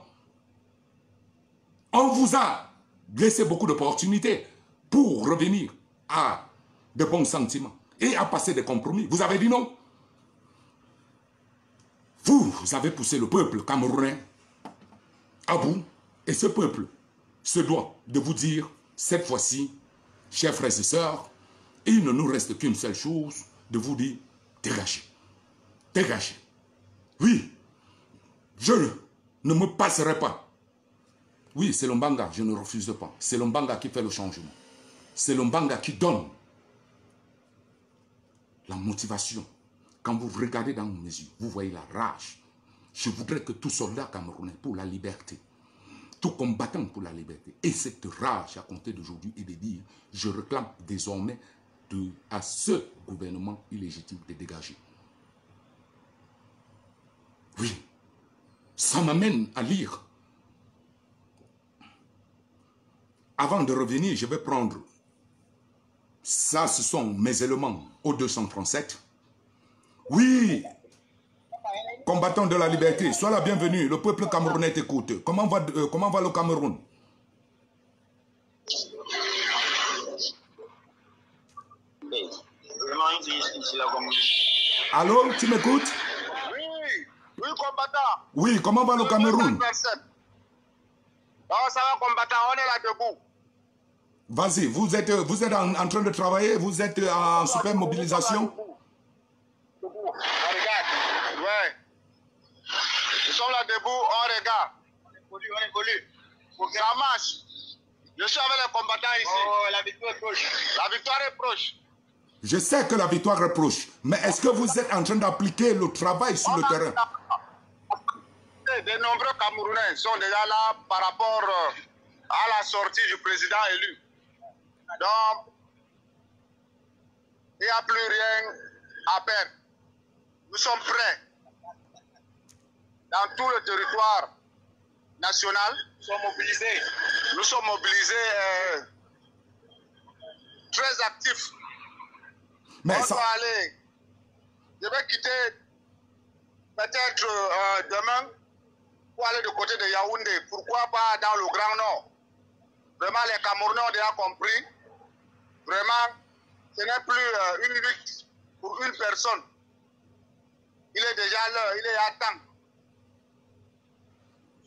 On vous a laissé beaucoup d'opportunités pour revenir à de bons sentiments et à passer des compromis. Vous avez dit non. Vous, vous avez poussé le peuple camerounais à bout. Et ce peuple se doit de vous dire, cette fois-ci, chers frères et sœurs, il ne nous reste qu'une seule chose, de vous dire, dégagez. Dégagez. Oui, je ne me passerai pas. Oui, c'est l'Ombanga, je ne refuse pas. C'est l'Ombanga qui fait le changement. C'est l'Ombanga qui donne la motivation. Quand vous regardez dans mes yeux, vous voyez la rage. Je voudrais que tout soldat camerounais pour la liberté, tout combattant pour la liberté, ait cette rage à compter d'aujourd'hui et de dire, je réclame désormais à ce gouvernement illégitime de dégager. Oui, ça m'amène à lire. Avant de revenir, je vais prendre, ça ce sont mes éléments au 237. Oui, combattant de la liberté, sois la bienvenue, le peuple camerounais t'écoute. Comment va, euh, comment va le Cameroun? Allô, tu m'écoutes? Oui, oui, combattant. Oui, comment va le Cameroun? Ça va, combattant, on est là debout. Vas-y, vous êtes, vous êtes en, en train de travailler, vous êtes en super mobilisation? On regarde. Ouais. Nous sommes là debout, on regarde. On est collus, on est. Ça marche. Je suis avec les combattants ici. Oh, la victoire est proche. La victoire est proche. Je sais que la victoire est proche, mais est-ce que vous êtes en train d'appliquer le travail sur le terrain? De nombreux Camerounais sont déjà là par rapport euh, à la sortie du président élu. Donc, il n'y a plus rien à perdre. Nous sommes prêts dans tout le territoire national. Nous sommes mobilisés. Nous sommes mobilisés euh, très actifs. Mais On ça, doit aller. Je vais quitter peut-être euh, demain pour aller du côté de Yaoundé. Pourquoi pas dans le Grand Nord? Vraiment, les Camerounais ont déjà compris. Vraiment, ce n'est plus euh, une lutte pour une personne. Il est déjà l'heure, il est à temps.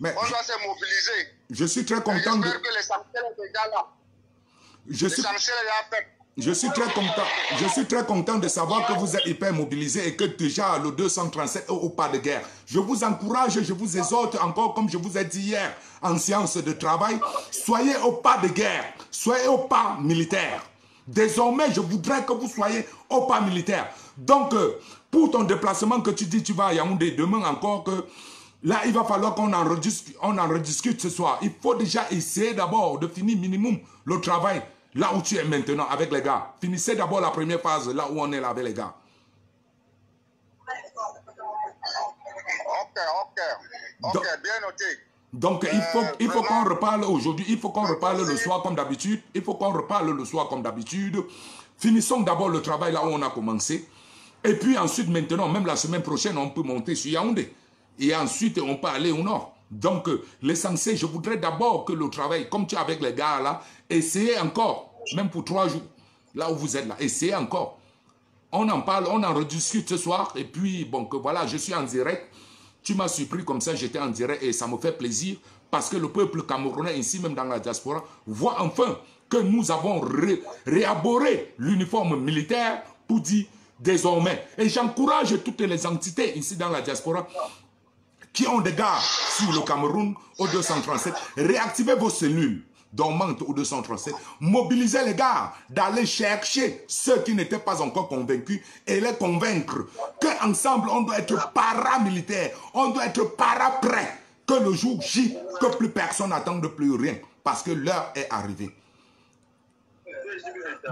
mais On doit se mobiliser. je suis très content de, que est déjà là. je suis, je suis très content, je suis très content de savoir que vous êtes hyper mobilisés et que déjà le 237 est au pas de guerre. Je vous encourage, je vous exhorte encore comme je vous ai dit hier en séance de travail, soyez au pas de guerre, soyez au pas militaire. Désormais, je voudrais que vous soyez au pas militaire. Donc, euh, pour ton déplacement que tu dis, tu vas à Yaoundé demain encore que Là, il va falloir qu'on en, rediscute, on en rediscute ce soir. Il faut déjà essayer d'abord de finir minimum le travail là où tu es maintenant avec les gars. Finissez d'abord la première phase là où on est là avec les gars. Ok, ok. Ok, Donc- bien noté. Donc, il faut, Euh, il faut qu'on reparle aujourd'hui, il faut qu'on reparle le soir comme d'habitude. Il faut qu'on reparle le soir comme d'habitude. Finissons d'abord le travail là où on a commencé. Et puis ensuite, maintenant, même la semaine prochaine, on peut monter sur Yaoundé. Et ensuite, on peut aller au nord. Donc, euh, l'essentiel, je voudrais d'abord que le travail, comme tu es avec les gars là, essayez encore, même pour trois jours, là où vous êtes là, essayez encore. On en parle, on en rediscute ce soir. Et puis, bon, que voilà, je suis en direct. Tu m'as surpris comme ça, j'étais en direct et ça me fait plaisir parce que le peuple camerounais, ici même dans la diaspora, voit enfin que nous avons ré- réaboré l'uniforme militaire pour dire désormais. Et j'encourage toutes les entités ici dans la diaspora qui ont des gars sur le Cameroun au 237, réactivez vos cellules dormantes au 237, mobilisez les gars d'aller chercher ceux qui n'étaient pas encore convaincus et les convaincre qu'ensemble on doit être paramilitaire, on doit être para-prêt que le jour J, que plus personne n'attende plus rien, parce que l'heure est arrivée.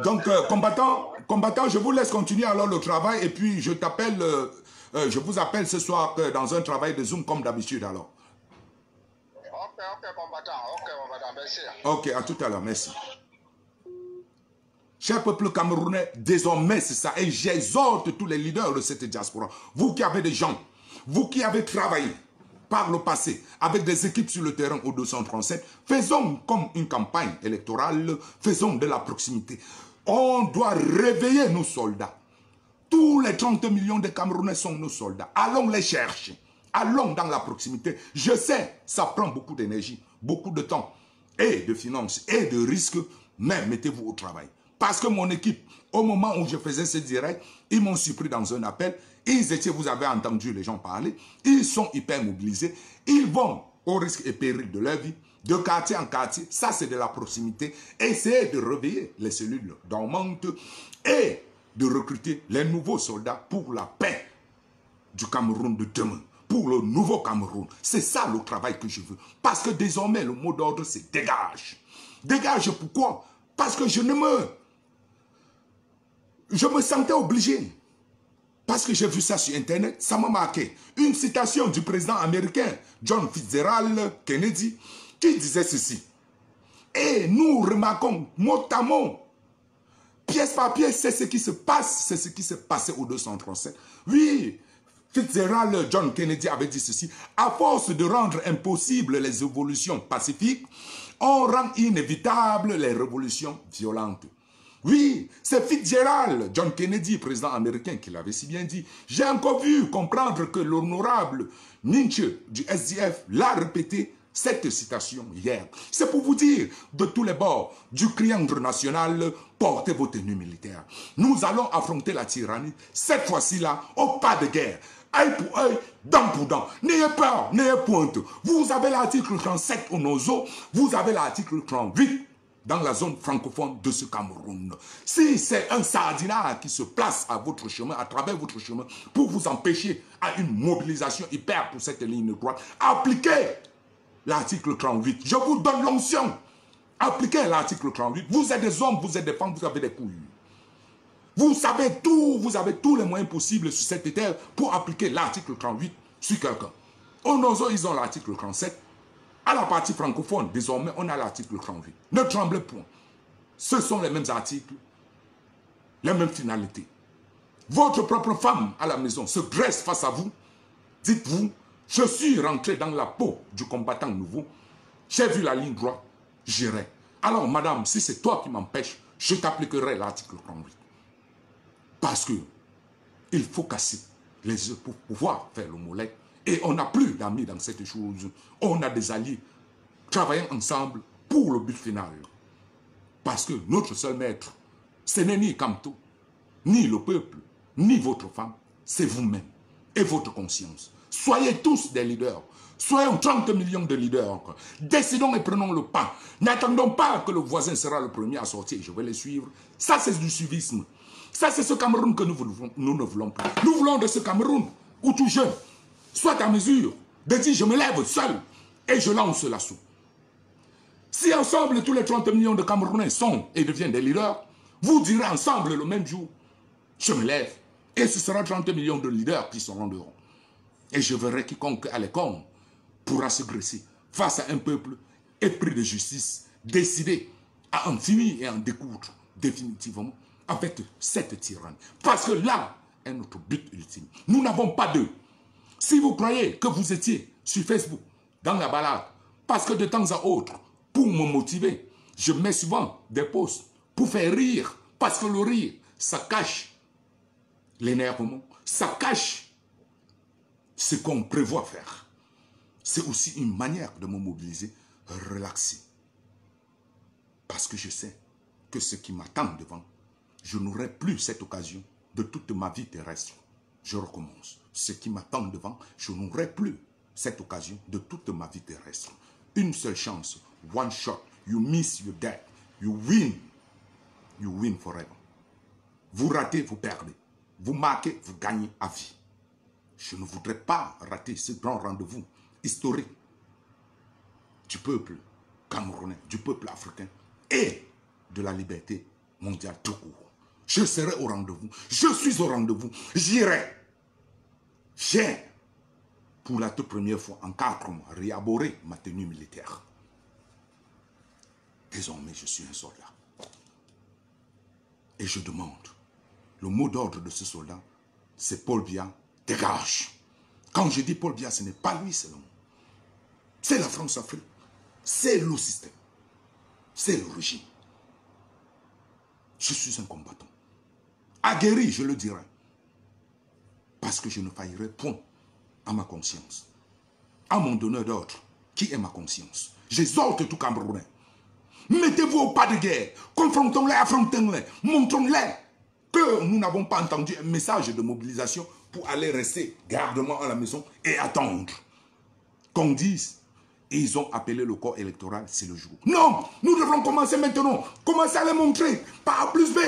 Donc, euh, combattant, combattant, je vous laisse continuer alors le travail et puis je t'appelle, euh, euh, je vous appelle ce soir dans un travail de Zoom comme d'habitude alors. Ok, à tout à l'heure, merci. Cher peuple camerounais, désormais c'est ça. Et j'exhorte tous les leaders de cette diaspora. Vous qui avez des gens, vous qui avez travaillé par le passé avec des équipes sur le terrain au 237, faisons comme une campagne électorale, faisons de la proximité. On doit réveiller nos soldats. Tous les 30 millions de Camerounais sont nos soldats. Allons les chercher. Allons dans la proximité. Je sais, ça prend beaucoup d'énergie, beaucoup de temps et de finances et de risques, mais mettez-vous au travail. Parce que mon équipe, au moment où je faisais ce direct, ils m'ont surpris dans un appel. Ils étaient, vous avez entendu les gens parler, ils sont hyper mobilisés. Ils vont, au risque et péril de leur vie, de quartier en quartier, ça c'est de la proximité, essayer de réveiller les cellules dormantes et de recruter les nouveaux soldats pour la paix du Cameroun de demain, pour le nouveau Cameroun. C'est ça le travail que je veux. Parce que désormais, le mot d'ordre, c'est dégage. Dégage pourquoi? Parce que je ne me je me sentais obligé. Parce que j'ai vu ça sur Internet, ça m'a marqué. Une citation du président américain John Fitzgerald Kennedy qui disait ceci. Et nous remarquons mot à mot, pièce par pièce, c'est ce qui se passe, c'est ce qui s'est passé au 237. Oui, Fitzgerald John Kennedy avait dit ceci. À force de rendre impossible les évolutions pacifiques, on rend inévitables les révolutions violentes. Oui, c'est Fitzgerald, John Kennedy, président américain, qui l'avait si bien dit. J'ai encore vu comprendre que l'honorable Nietzsche du SDF l'a répété cette citation hier. C'est pour vous dire, de tous les bords du triangle national, portez vos tenues militaires. Nous allons affronter la tyrannie, cette fois-ci-là, au pas de guerre. Œil pour œil, dent pour dent. N'ayez peur, n'ayez pointe. Vous avez l'article 37 au nozo, vous avez l'article 38 dans la zone francophone de ce Cameroun. Si c'est un sardinat qui se place à votre chemin, à travers votre chemin, pour vous empêcher à une mobilisation hyper pour cette ligne droite, appliquez l'article 38. Je vous donne l'onction. Appliquez l'article 38. Vous êtes des hommes, vous êtes des femmes, vous avez des couilles. Vous savez tout, vous avez tous les moyens possibles sur cette terre pour appliquer l'article 38 sur quelqu'un. Au Nozo, ils ont l'article 37. À la partie francophone, désormais, on a l'article 38. Ne tremblez point. Ce sont les mêmes articles, les mêmes finalités. Votre propre femme à la maison se dresse face à vous. Dites-vous, je suis rentré dans la peau du combattant nouveau. J'ai vu la ligne droite, j'irai. Alors, madame, si c'est toi qui m'empêches, je t'appliquerai l'article 38. Parce que il faut casser les œufs pour pouvoir faire le mollet. Et on n'a plus d'amis dans cette chose. On a des alliés travaillant ensemble pour le but final. Parce que notre seul maître, ce n'est ni Kamto, ni le peuple, ni votre femme, c'est vous-même et votre conscience. Soyez tous des leaders. Soyons 30 millions de leaders. Décidons et prenons le pas. N'attendons pas que le voisin sera le premier à sortir. Je vais les suivre. Ça, c'est du suivisme. Ça, c'est ce Cameroun que nous, ne voulons pas. Nous voulons de ce Cameroun où tout jeune soit à mesure de dire je me lève seul et je lance l'assaut. Si ensemble tous les 30 millions de Camerounais sont et deviennent des leaders, vous direz ensemble le même jour, je me lève et ce sera 30 millions de leaders qui seront dehors. Et je verrai quiconque à l'école pourra se graisser face à un peuple épris de justice, décidé à en finir et en découdre définitivement avec cette tyrannie. Parce que là est notre but ultime. Nous n'avons pas d'eux. Si vous croyez que vous étiez sur Facebook, dans la balade, parce que de temps à autre, pour me motiver, je mets souvent des posts pour faire rire, parce que le rire, ça cache l'énervement, ça cache ce qu'on prévoit faire. C'est aussi une manière de me mobiliser, relaxer. Parce que je sais que ce qui m'attend devant, je n'aurai plus cette occasion de toute ma vie terrestre. Je recommence. Ce qui m'attend devant, je n'aurai plus cette occasion de toute ma vie terrestre. Une seule chance, one shot, you miss, you dead, you win, you win forever. Vous ratez, vous perdez. Vous marquez, vous gagnez à vie. Je ne voudrais pas rater ce grand rendez-vous historique du peuple camerounais, du peuple africain et de la liberté mondiale tout court. Je serai au rendez-vous. Je suis au rendez-vous. J'irai. J'ai, pour la toute première fois en quatre mois, réaboré ma tenue militaire. Désormais, je suis un soldat. Et je demande, le mot d'ordre de ce soldat, c'est Paul Biya, dégage. Quand je dis Paul Biya, ce n'est pas lui seulement. C'est la France-Afrique. C'est le système. C'est le régime. Je suis un combattant. Aguerri, je le dirai. Parce que je ne faillirai point à ma conscience. À mon donneur d'ordre, qui est ma conscience. J'exhorte tout Camerounais. Mettez-vous au pas de guerre. Confrontons-les, affrontons-les. Montrons-les que nous n'avons pas entendu un message de mobilisation pour aller rester gardement à la maison et attendre. Qu'on dise, ils ont appelé le corps électoral, c'est le jour. Non, nous devons commencer maintenant. Commencer à les montrer, pas A plus B.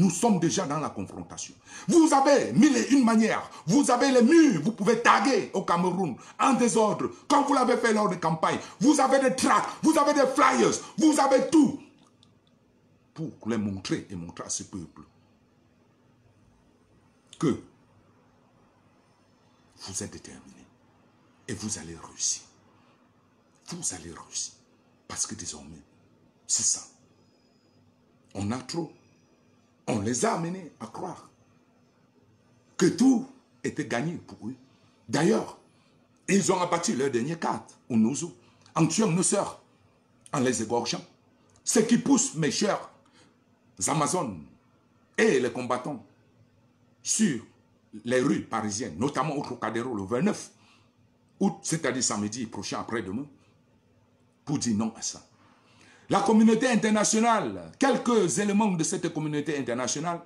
Nous sommes déjà dans la confrontation. Vous avez mille et une manières. Vous avez les murs. Vous pouvez taguer au Cameroun en désordre. Quand vous l'avez fait lors de campagne, vous avez des tracts, vous avez des flyers, vous avez tout. Pour les montrer et montrer à ce peuple que vous êtes déterminé et vous allez réussir. Vous allez réussir. Parce que désormais, c'est ça. On a trop on les a amenés à croire que tout était gagné pour eux. D'ailleurs, ils ont abattu leur dernier carte au Nouzou, en tuant nos sœurs, en les égorgeant. Ce qui pousse mes chers Amazones et les combattants sur les rues parisiennes, notamment au Trocadéro le 29 août, c'est-à-dire samedi prochain après-demain, pour dire non à ça. La communauté internationale, quelques éléments de cette communauté internationale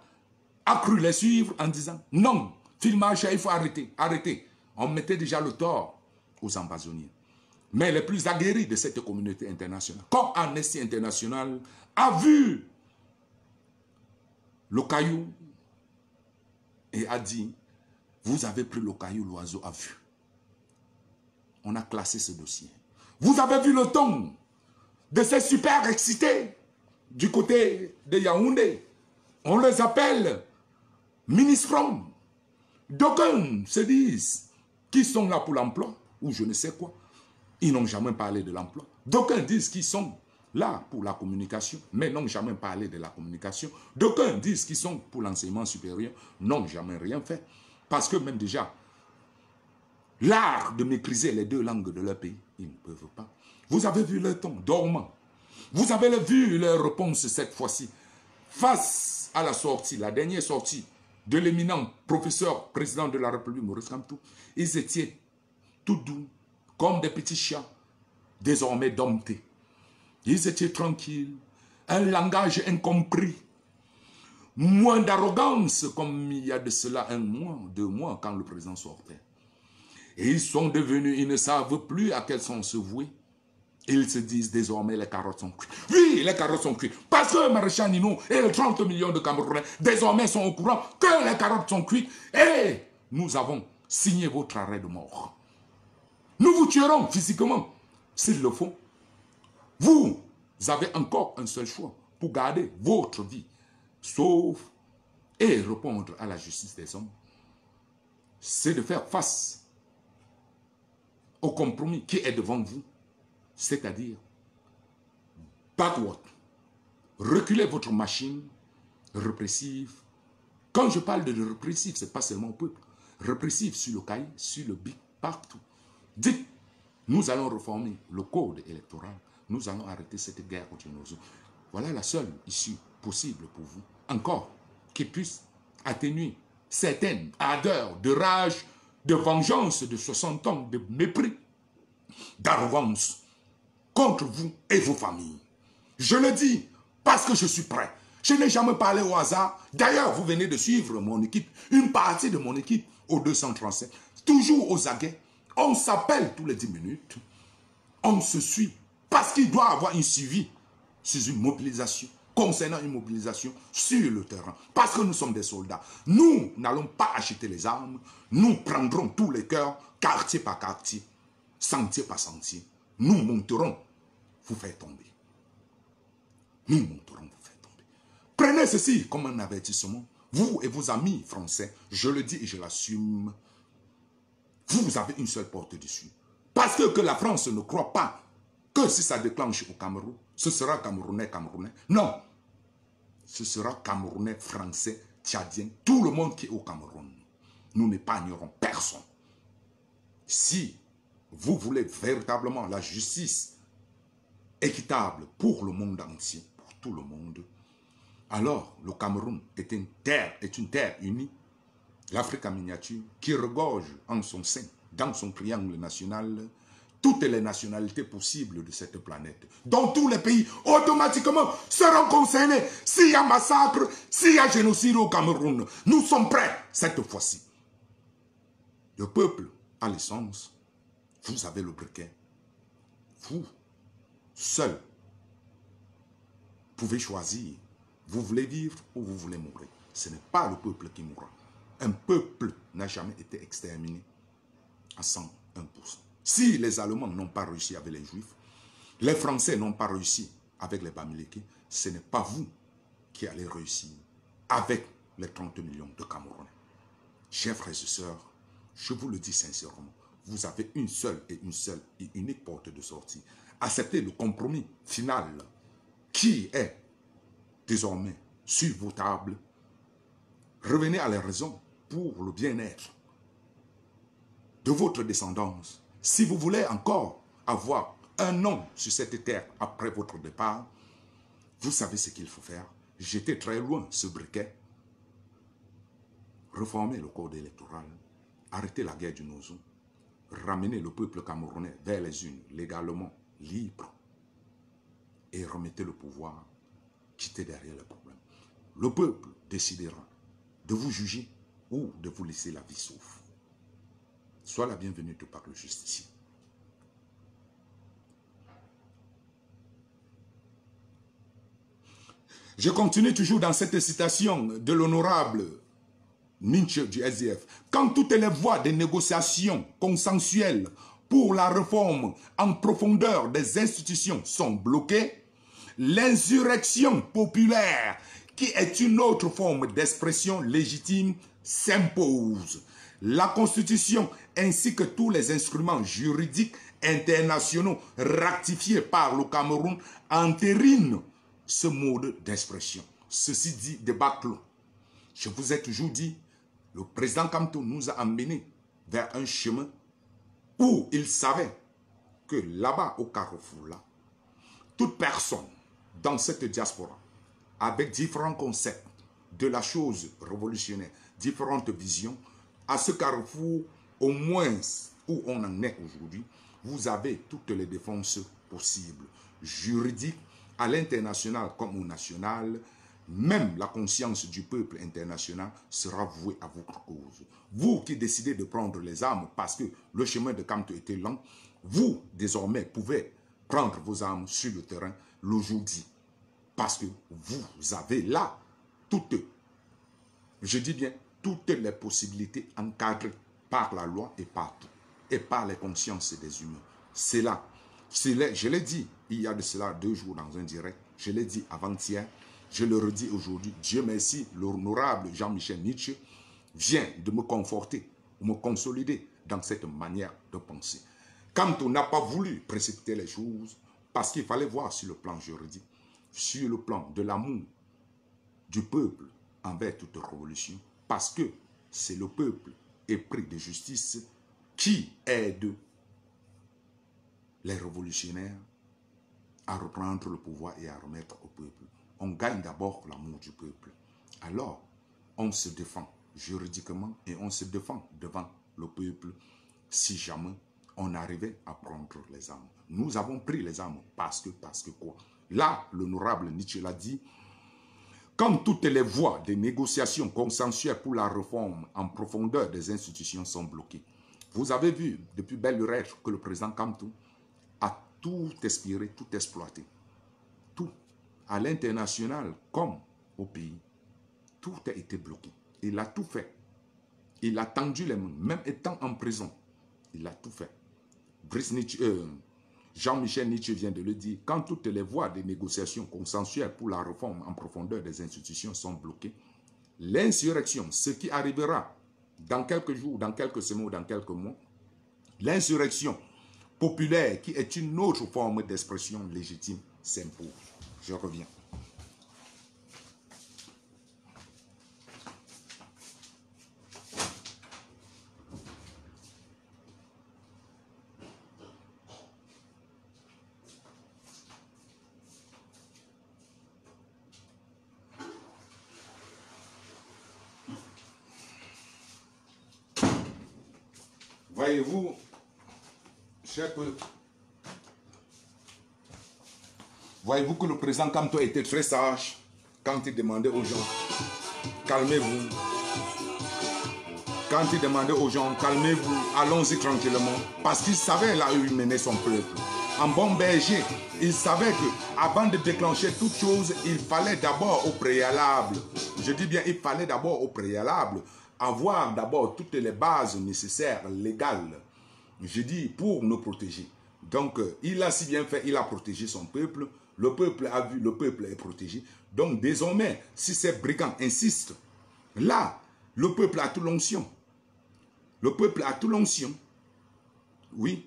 a cru les suivre en disant non, filmage, il faut arrêter, arrêter. On mettait déjà le tort aux ambassoniens. Mais les plus aguerris de cette communauté internationale, comme Amnesty International, a vu le caillou et a dit, vous avez pris le caillou, l'oiseau a vu. On a classé ce dossier. Vous avez vu le ton de ces super excités du côté de Yaoundé. On les appelle ministrons. D'aucuns se disent qu'ils sont là pour l'emploi, ou je ne sais quoi. Ils n'ont jamais parlé de l'emploi. D'aucuns disent qu'ils sont là pour la communication, mais n'ont jamais parlé de la communication. D'aucuns disent qu'ils sont pour l'enseignement supérieur, n'ont jamais rien fait. Parce que même déjà, l'art de maîtriser les deux langues de leur pays, ils ne peuvent pas. Vous avez vu leur ton dormant. Vous avez vu leur réponse cette fois-ci. Face à la sortie, la dernière sortie de l'éminent professeur président de la République, Maurice Kamtou, ils étaient tout doux, comme des petits chats, désormais domptés. Ils étaient tranquilles, un langage incompris, moins d'arrogance comme il y a de cela un mois, deux mois, quand le président sortait. Ils sont devenus, ils ne savent plus à quel sens se vouer. Ils se disent désormais les carottes sont cuites. Oui, les carottes sont cuites. Parce que Maréchal Nino et les 30 millions de Camerounais désormais sont au courant que les carottes sont cuites. Et nous avons signé votre arrêt de mort. Nous vous tuerons physiquement s'il le faut. Vous avez encore un seul choix pour garder votre vie, sauf et répondre à la justice des hommes. C'est de faire face au compromis qui est devant vous c'est-à-dire backward. Reculez votre machine répressive. Quand je parle de répressive, ce n'est pas seulement au peuple. Répressive sur le cahier, sur le bic, partout. Dites, nous allons réformer le code électoral. Nous allons arrêter cette guerre contre nos eaux. Voilà la seule issue possible pour vous. Encore, qui puisse atténuer certaines ardeurs de rage, de vengeance de 60 ans de mépris, d'arrogance, contre vous et vos familles. Je le dis parce que je suis prêt. Je n'ai jamais parlé au hasard. D'ailleurs, vous venez de suivre mon équipe, une partie de mon équipe au 237. Toujours aux aguets. On s'appelle tous les 10 minutes. On se suit parce qu'il doit avoir un suivi sur une mobilisation, concernant une mobilisation sur le terrain. Parce que nous sommes des soldats. Nous n'allons pas acheter les armes. Nous prendrons tous les cœurs, quartier par quartier, sentier par sentier nous monterons vous faire tomber. Nous monterons vous faire tomber. Prenez ceci comme un avertissement. Vous et vos amis français, je le dis et je l'assume, vous avez une seule porte dessus. Parce que, que la France ne croit pas que si ça déclenche au Cameroun, ce sera Camerounais, Camerounais. Non. Ce sera Camerounais, Français, Tchadien, tout le monde qui est au Cameroun. Nous n'épargnerons personne. Si vous voulez véritablement la justice équitable pour le monde entier, pour tout le monde, alors le Cameroun est une terre, est une terre unie, l'Afrique miniature, qui regorge en son sein, dans son triangle national, toutes les nationalités possibles de cette planète, dont tous les pays automatiquement seront concernés. S'il y a massacre, s'il y a génocide au Cameroun, nous sommes prêts cette fois-ci. Le peuple a l'essence, vous avez le briquet. Vous, seul, pouvez choisir. Vous voulez vivre ou vous voulez mourir. Ce n'est pas le peuple qui mourra. Un peuple n'a jamais été exterminé à 101%. Si les Allemands n'ont pas réussi avec les Juifs, les Français n'ont pas réussi avec les Bamileke, ce n'est pas vous qui allez réussir avec les 30 millions de Camerounais. Chers frères et sœurs, je vous le dis sincèrement, vous avez une seule et une seule et unique porte de sortie. Acceptez le compromis final qui est désormais sur vos tables. Revenez à la raison pour le bien-être de votre descendance. Si vous voulez encore avoir un nom sur cette terre après votre départ, vous savez ce qu'il faut faire. Jetez très loin ce briquet. Reformer le code électoral. Arrêter la guerre du Nozou. Ramener le peuple camerounais vers les unes, légalement, libre. Et remettez le pouvoir. Quittez derrière le problème. Le peuple décidera de vous juger ou de vous laisser la vie sauve. Sois la bienvenue de par le. Je continue toujours dans cette citation de l'honorable Nietzsche du SDF. Quand toutes les voies des négociations consensuelles pour la réforme en profondeur des institutions sont bloquées, l'insurrection populaire, qui est une autre forme d'expression légitime, s'impose. La Constitution ainsi que tous les instruments juridiques internationaux ratifiés par le Cameroun entérinent ce mode d'expression. Ceci dit, débat clos. Je vous ai toujours dit, le président Kamto nous a amenés vers un chemin où il savait que là-bas, au carrefour, toute personne dans cette diaspora, avec différents concepts de la chose révolutionnaire, différentes visions, à ce carrefour, au moins où on en est aujourd'hui, vous avez toutes les défenses possibles, juridiques, à l'international comme au national, même la conscience du peuple international sera vouée à votre cause. Vous qui décidez de prendre les armes parce que le chemin de Kamto était lent, vous, désormais, pouvez prendre vos armes sur le terrain le jeudi. Parce que vous avez là toutes, je dis bien, toutes les possibilités encadrées par la loi et par tout, et par les consciences des humains. C'est là. Je l'ai dit il y a de cela deux jours dans un direct. Je l'ai dit avant-hier. Je le redis aujourd'hui. Dieu merci, l'honorable Jean-Michel Nietzsche vient de me conforter, me consolider dans cette manière de penser. Quand on n'a pas voulu précipiter les choses, parce qu'il fallait voir sur le plan juridique, sur le plan de l'amour du peuple envers toute révolution, parce que c'est le peuple épris de justice qui aide les révolutionnaires à reprendre le pouvoir et à remettre au peuple. On gagne d'abord l'amour du peuple. Alors, on se défend juridiquement et on se défend devant le peuple si jamais on arrivait à prendre les armes. Nous avons pris les armes parce que, parce que quoi? Là, l'honorable Nietzsche l'a dit, quand toutes les voies des négociations consensuelles pour la réforme en profondeur des institutions sont bloquées. Vous avez vu depuis belle lurette que le président Kamtou a tout expiré, tout exploité. À l'international comme au pays. Tout a été bloqué. Il a tout fait. Il a tendu les mains, même étant en prison. Il a tout fait. Euh, Jean-Michel Nietzsche vient de le dire, quand toutes les voies de négociation consensuelles pour la réforme en profondeur des institutions sont bloquées, l'insurrection, ce qui arrivera dans quelques jours, dans quelques semaines ou dans quelques mois, l'insurrection populaire, qui est une autre forme d'expression légitime, s'impose. Je reviens. Voyez-vous, cher voyez-vous que le président Kamto était très sage quand il demandait aux gens, calmez-vous. Quand il demandait aux gens, calmez-vous, allons-y tranquillement. Parce qu'il savait là où il menait son peuple. En bon berger, il savait que avant de déclencher toute chose, il fallait d'abord au préalable, je dis bien, il fallait d'abord au préalable avoir d'abord toutes les bases nécessaires, légales, je dis, pour nous protéger. Donc, euh, il a si bien fait, il a protégé son peuple, le peuple a vu, le peuple est protégé. Donc, désormais, si ces brigands insistent, là, le peuple a tout l'onction. Le peuple a tout l'onction. Oui.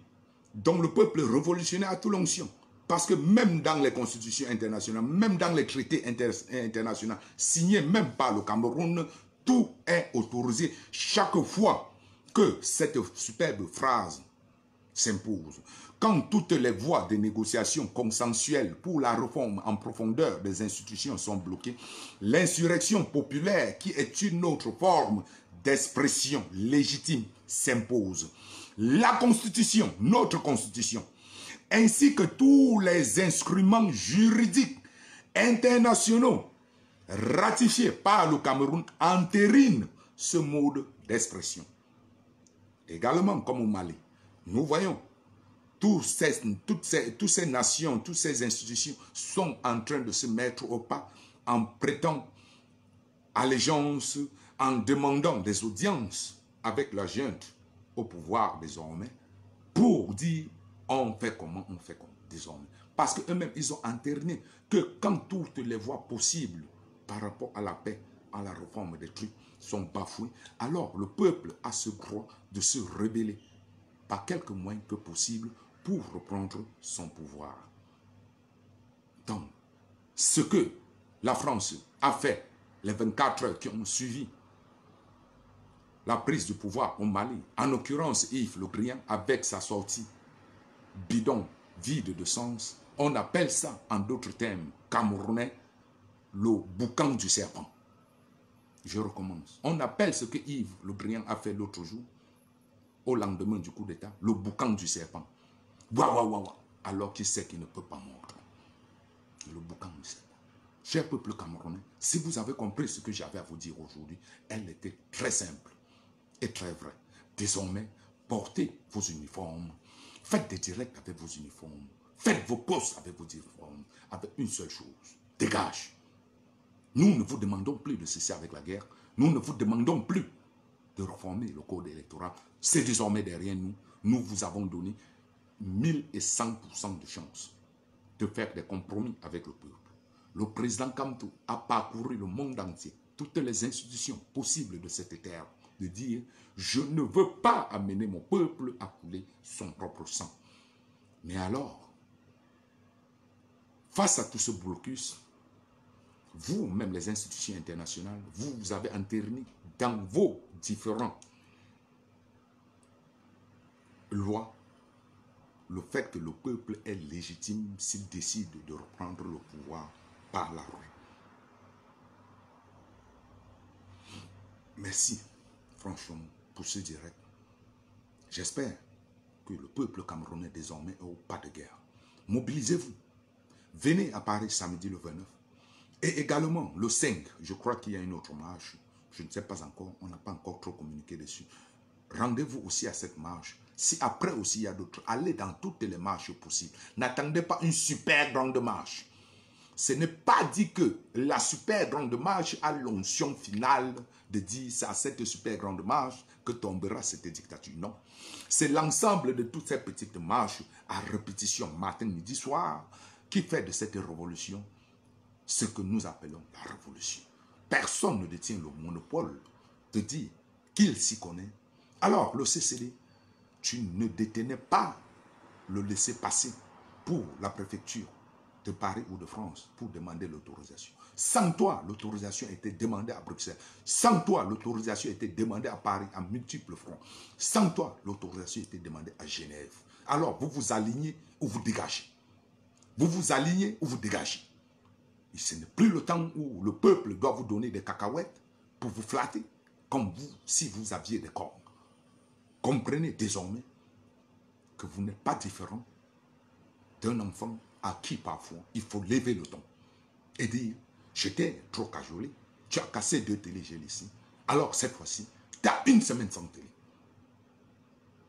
Donc, le peuple révolutionnaire a tout l'onction. Parce que même dans les constitutions internationales, même dans les traités internationaux signés même par le Cameroun, tout est autorisé chaque fois que cette superbe phrase s'impose. Quand toutes les voies de négociation consensuelles pour la réforme en profondeur des institutions sont bloquées, l'insurrection populaire, qui est une autre forme d'expression légitime, s'impose. La Constitution, notre Constitution, ainsi que tous les instruments juridiques internationaux ratifié par le Cameroun entérine ce mode d'expression. Également, comme au Mali, nous voyons toutes, ces, nations, toutes ces institutions sont en train de se mettre au pas en prêtant allégeance, en demandant des audiences avec la junte au pouvoir désormais, pour dire on fait comment, on fait comment désormais. Parce qu'eux-mêmes, ils ont interné que quand toutes les voies possibles par rapport à la paix, à la réforme des trucs sont bafoués, alors le peuple a ce droit de se rebeller par quelques moyens que possible pour reprendre son pouvoir. Donc, ce que la France a fait les 24 heures qui ont suivi la prise du pouvoir au Mali, en l'occurrence Yves Le avec sa sortie bidon, vide de sens, on appelle ça en d'autres termes camerounais le boucan du serpent. Je recommence. On appelle ce que Yves Le a fait l'autre jour, au lendemain du coup d'État, le boucan du serpent. Alors qu'il sait qu'il ne peut pas mordre. Le boucan du serpent. Cher peuple camerounais, si vous avez compris ce que j'avais à vous dire aujourd'hui, elle était très simple et très vraie. Désormais, portez vos uniformes. Faites des directs avec vos uniformes. Faites vos postes avec vos uniformes. Avec une seule chose. Dégage. Nous ne vous demandons plus de cesser avec la guerre. Nous ne vous demandons plus de reformer le code électoral. C'est désormais derrière nous. Nous vous avons donné 1100% de chance de faire des compromis avec le peuple. Le président Kamto a parcouru le monde entier, toutes les institutions possibles de cette terre, de dire « Je ne veux pas amener mon peuple à couler son propre sang. » Mais alors, face à tout ce blocus, vous, même les institutions internationales, vous, vous avez interni dans vos différents lois le fait que le peuple est légitime s'il décide de reprendre le pouvoir par la rue. Merci, franchement, pour ce direct. J'espère que le peuple camerounais désormais est au pas de guerre. Mobilisez-vous. Venez à Paris samedi le 29. Et également, le 5, je crois qu'il y a une autre marche. Je ne sais pas encore, on n'a pas encore trop communiqué dessus. Rendez-vous aussi à cette marche. Si après aussi il y a d'autres, allez dans toutes les marches possibles. N'attendez pas une super grande marche. ce n'est pas dit que la super grande marche a l'onction finale de dire c'est à cette super grande marche que tombera cette dictature. Non. C'est l'ensemble de toutes ces petites marches à répétition, matin, midi, soir, qui fait de cette révolution ce que nous appelons la révolution. Personne ne détient le monopole de dire qu'il s'y connaît. Alors, le CCD, tu ne détenais pas le laisser passer pour la préfecture de Paris ou de France pour demander l'autorisation. Sans toi, l'autorisation était demandée à Bruxelles. Sans toi, l'autorisation était demandée à Paris à multiples fronts. Sans toi, l'autorisation était demandée à Genève. Alors, vous vous alignez ou vous dégagez. Vous vous alignez ou vous dégagez. Ce n'est plus le temps où le peuple doit vous donner des cacahuètes pour vous flatter, comme vous, si vous aviez des corps. Comprenez désormais que vous n'êtes pas différent d'un enfant à qui parfois il faut lever le ton et dire j'étais trop cajolé, tu as cassé deux télégènes ici, alors cette fois-ci, tu as une semaine sans télé.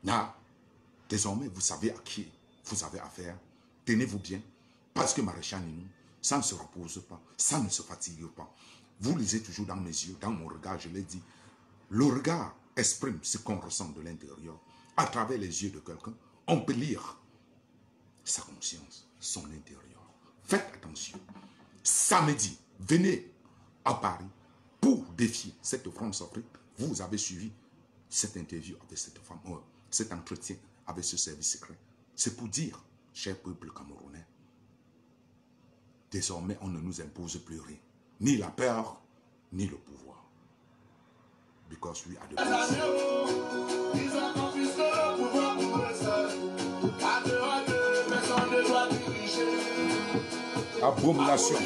Là, désormais, vous savez à qui vous avez affaire. Tenez-vous bien, parce que Maréchal nous, ça ne se repose pas, ça ne se fatigue pas. Vous lisez toujours dans mes yeux, dans mon regard, je l'ai dit. Le regard exprime ce qu'on ressent de l'intérieur. À travers les yeux de quelqu'un, on peut lire sa conscience son intérieur. Faites attention. Samedi, venez à Paris pour défier cette France-Afrique. Vous avez suivi cette interview avec cette femme, euh, cet entretien avec ce service secret. C'est pour dire, cher peuple camerounais, désormais on ne nous impose plus rien. Ni la peur, ni le pouvoir. Because we are the Abomination.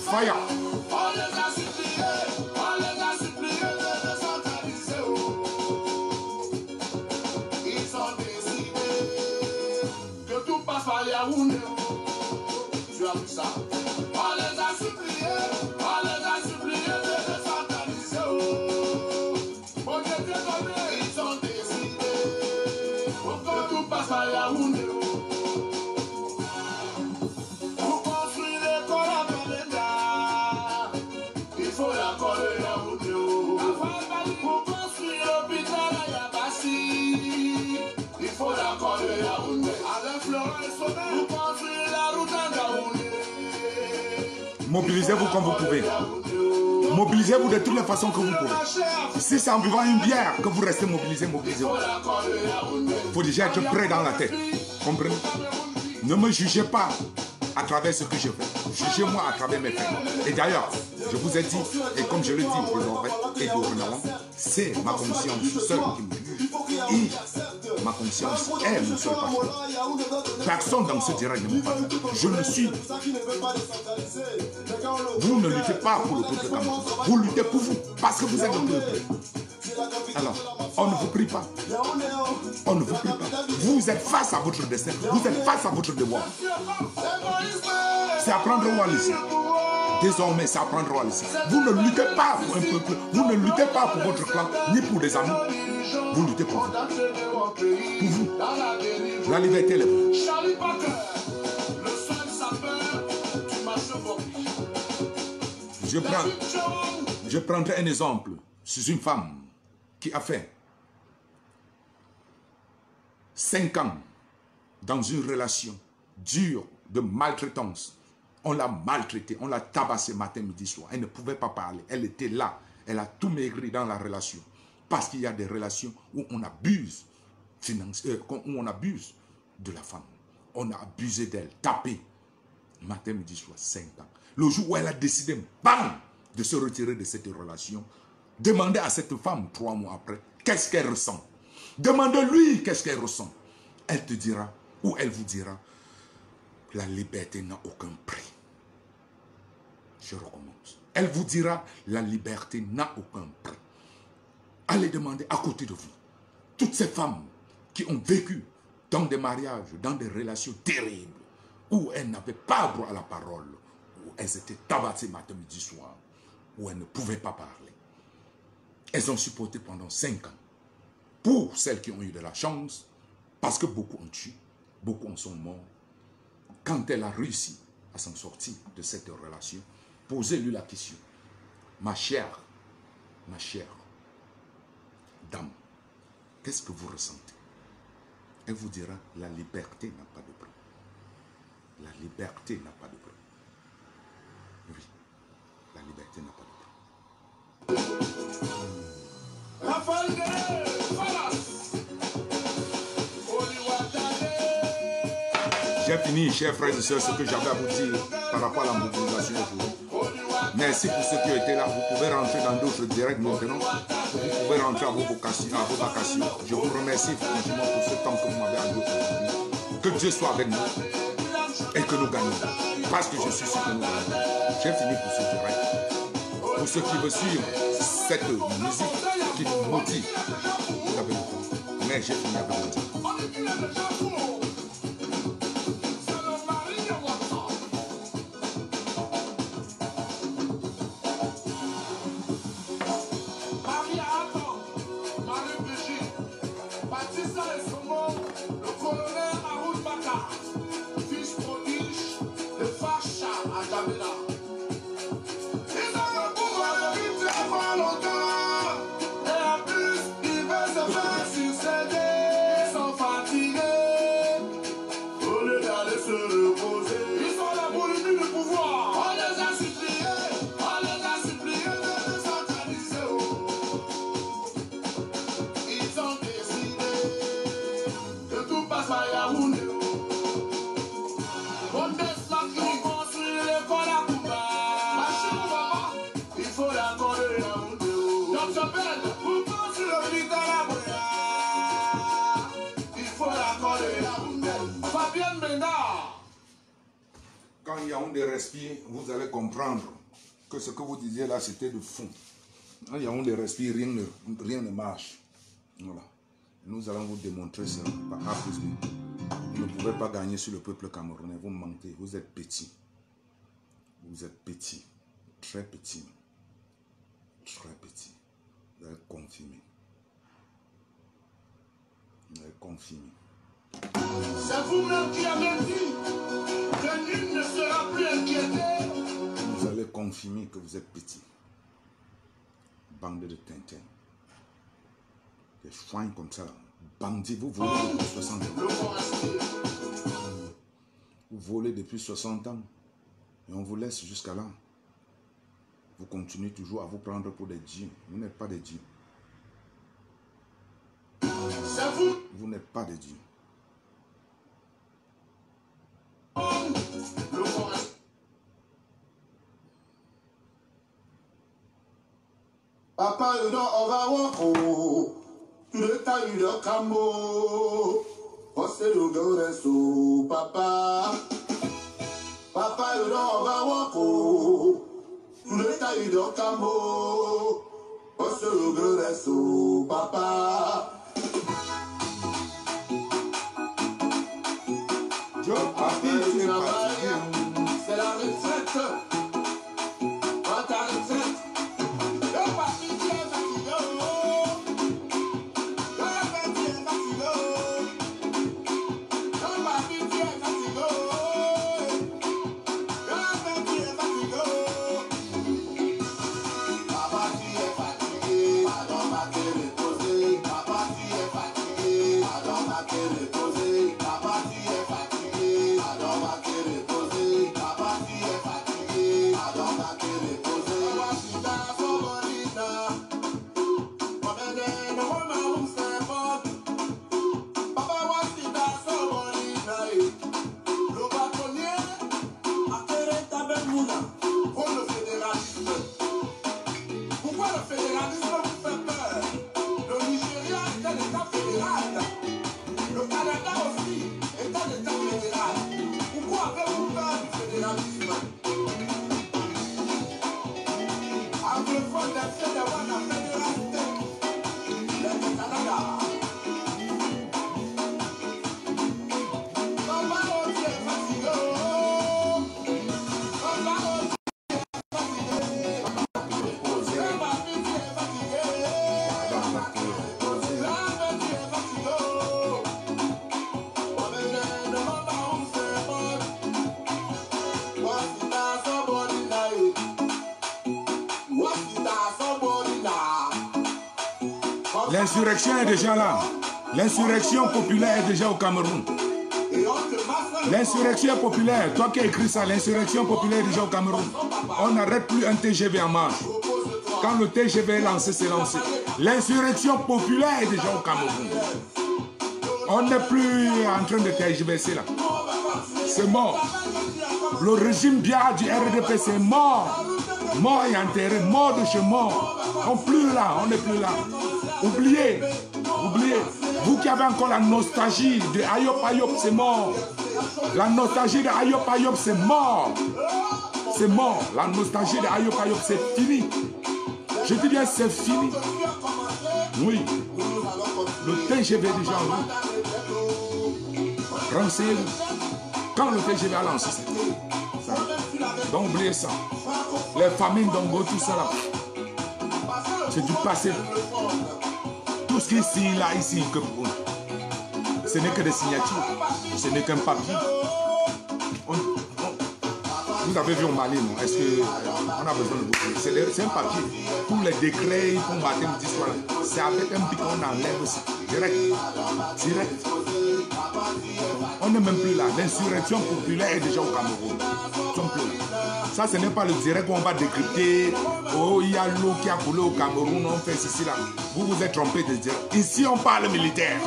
Fire. Mobilisez-vous comme vous pouvez. Mobilisez-vous de toutes les façons que vous pouvez. Si c'est en buvant une bière que vous restez mobilisé, mobilisez-vous. Il faut déjà être prêt dans la tête. Comprenez? Ne me jugez pas à travers ce que je fais. Jugez-moi à travers mes faits. Et d'ailleurs, je vous ai dit, et comme je le dis désormais et dorénavant, c'est ma conscience seule qui me juge. Conscience est mon seul. Personne dans ce direct ne. Je ne suis. Vous ne luttez pas pour le peuple. Vous luttez pour vous, parce que vous êtes le peuple. Alors, on ne vous prie pas. On ne vous prie pas. Vous êtes face à votre destin. Vous êtes face à votre devoir. C'est apprendre au ici. Désormais, c'est apprendre au ici. Vous ne luttez pas pour un peuple. Vous ne luttez pas pour votre clan, ni pour des amis. Vous luttez pour vous. Pour vous. La liberté, est vous. Je prends, je prendrai un exemple sur une femme qui a fait 5 ans dans une relation dure de maltraitance. On l'a maltraitée, on l'a tabassée matin, midi, soir. Elle ne pouvait pas parler. Elle était là. Elle a tout maigri dans la relation. Parce qu'il y a des relations où on abuse, euh, où on abuse de la femme. On a abusé d'elle, tapé. Matin, midi, soir, 5 ans. Le jour où elle a décidé, bam, de se retirer de cette relation, demandez à cette femme, trois mois après, qu'est-ce qu'elle ressent? Demandez-lui qu'est-ce qu'elle ressent. Elle te dira, ou elle vous dira, la liberté n'a aucun prix. Je recommence. Elle vous dira, la liberté n'a aucun prix. Allez demander à côté de vous, toutes ces femmes qui ont vécu dans des mariages, dans des relations terribles, où elles n'avaient pas droit à la parole, où elles étaient tabassées matin, midi, soir, où elles ne pouvaient pas parler. Elles ont supporté pendant cinq ans. Pour celles qui ont eu de la chance, parce que beaucoup ont tué, beaucoup en sont morts. Quand elle a réussi à s'en sortir de cette relation, posez-lui la question. Ma chère, ma chère dame, qu'est-ce que vous ressentez? Elle vous dira, la liberté n'a pas de prix. La liberté n'a pas de prix. Oui, la liberté n'a pas de prix. J'ai fini, chers frères et sœurs, ce que j'avais à vous dire par rapport à la mobilisation aujourd'hui. Merci pour ceux qui ont été là. Vous pouvez rentrer dans d'autres directs maintenant. Vous pouvez rentrer à vos vocations. À vos vacations. Je vous remercie franchement pour ce temps que vous m'avez alloué. Que Dieu soit avec nous et que nous gagnons. Parce que je suis sûr que nous gagnons. J'ai fini pour ce direct. Pour ceux qui veulent suivre cette musique qui nous motive, vous avez. Mais j'ai fini avec vous. De fond. Quand Yaoundé respire, rien ne, rien ne marche. Voilà. Nous allons vous démontrer ça par A plus. Vous ne pouvez pas gagner sur le peuple camerounais. Vous mentez. Vous êtes petit. Vous êtes petit. Très petit. Très petit. Vous allez confirmer. Vous allez confirmer. C'est vous-même qui avez dit que nul ne sera plus inquiété. Vous allez confirmer que vous êtes petit. Bande de Tintin. Des foins comme ça. Bandits, vous volez depuis 60 ans. Vous volez depuis 60 ans. Et on vous laisse jusqu'à là. Vous continuez toujours à vous prendre pour des dieux. Vous n'êtes pas des dieux. Vous n'êtes pas des dieux. Papa, you know, over walk, tu le tas, you know, cambo. What's the go there, so, papa? Papa, you know, over walk, tu le tas, you know, cambo. What's the go there, so, papa? L'insurrection est déjà là. L'insurrection populaire est déjà au Cameroun. L'insurrection populaire, toi qui as écrit ça, l'insurrection populaire est déjà au Cameroun. On n'arrête plus un TGV en marche. Quand le TGV est lancé, c'est lancé. L'insurrection populaire est déjà au Cameroun. On n'est plus en train de TGVC là. C'est mort. Le régime bien du RDP, c'est mort. Mort et enterré, mort de chez mort. On n'est plus là, on n'est plus là. Oubliez, oubliez. Vous qui avez encore la nostalgie de Ayop Ayop, c'est mort. La nostalgie de Ayop Ayop, c'est mort. C'est mort. La nostalgie de Ayop Ayop, c'est fini. Je dis bien, c'est fini. Oui. Le TGV déjà en route. Renseignez-vous. Quand le TGV a lancé. Donc oubliez ça. Les familles d'Ongo, tout ça là. C'est du passé. Est signe là, ici, que. Ce n'est que des signatures. Ce n'est qu'un papier. Vous avez vu au Mali, non? Est-ce que euh, on a besoin de vous C'est un papier. Tous les décrets, ils font baptême. C'est avec un bic qu'on enlève ça. Direct. Direct. On n'est même plus là. L'insurrection populaire est déjà au Cameroun. Là. Ça, ce n'est pas le direct où on va décrypter. Oh, il y a l'eau qui a coulé au Cameroun, on fait ceci là. Vous vous êtes trompé de dire. Ici, on parle militaire.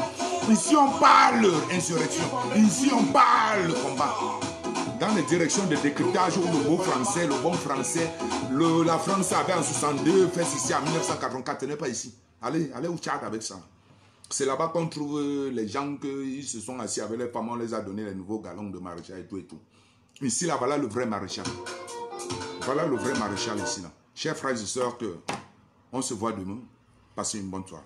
Ici, on parle insurrection. Ici, on parle combat. Dans les directions de décryptage où le beau français, le bon français, la France avait en 62 fait ceci en 1984, ce n'est pas ici. Allez, allez au Tchad avec ça. C'est là-bas qu'on trouve euh, les gens qui se sont assis avec les femmes, on les a donné les nouveaux galons de maréchal et tout et tout. Ici, là, voilà le vrai maréchal. Voilà le vrai maréchal ici. Chers frères et sœurs, on se voit demain. Passez une bonne soirée.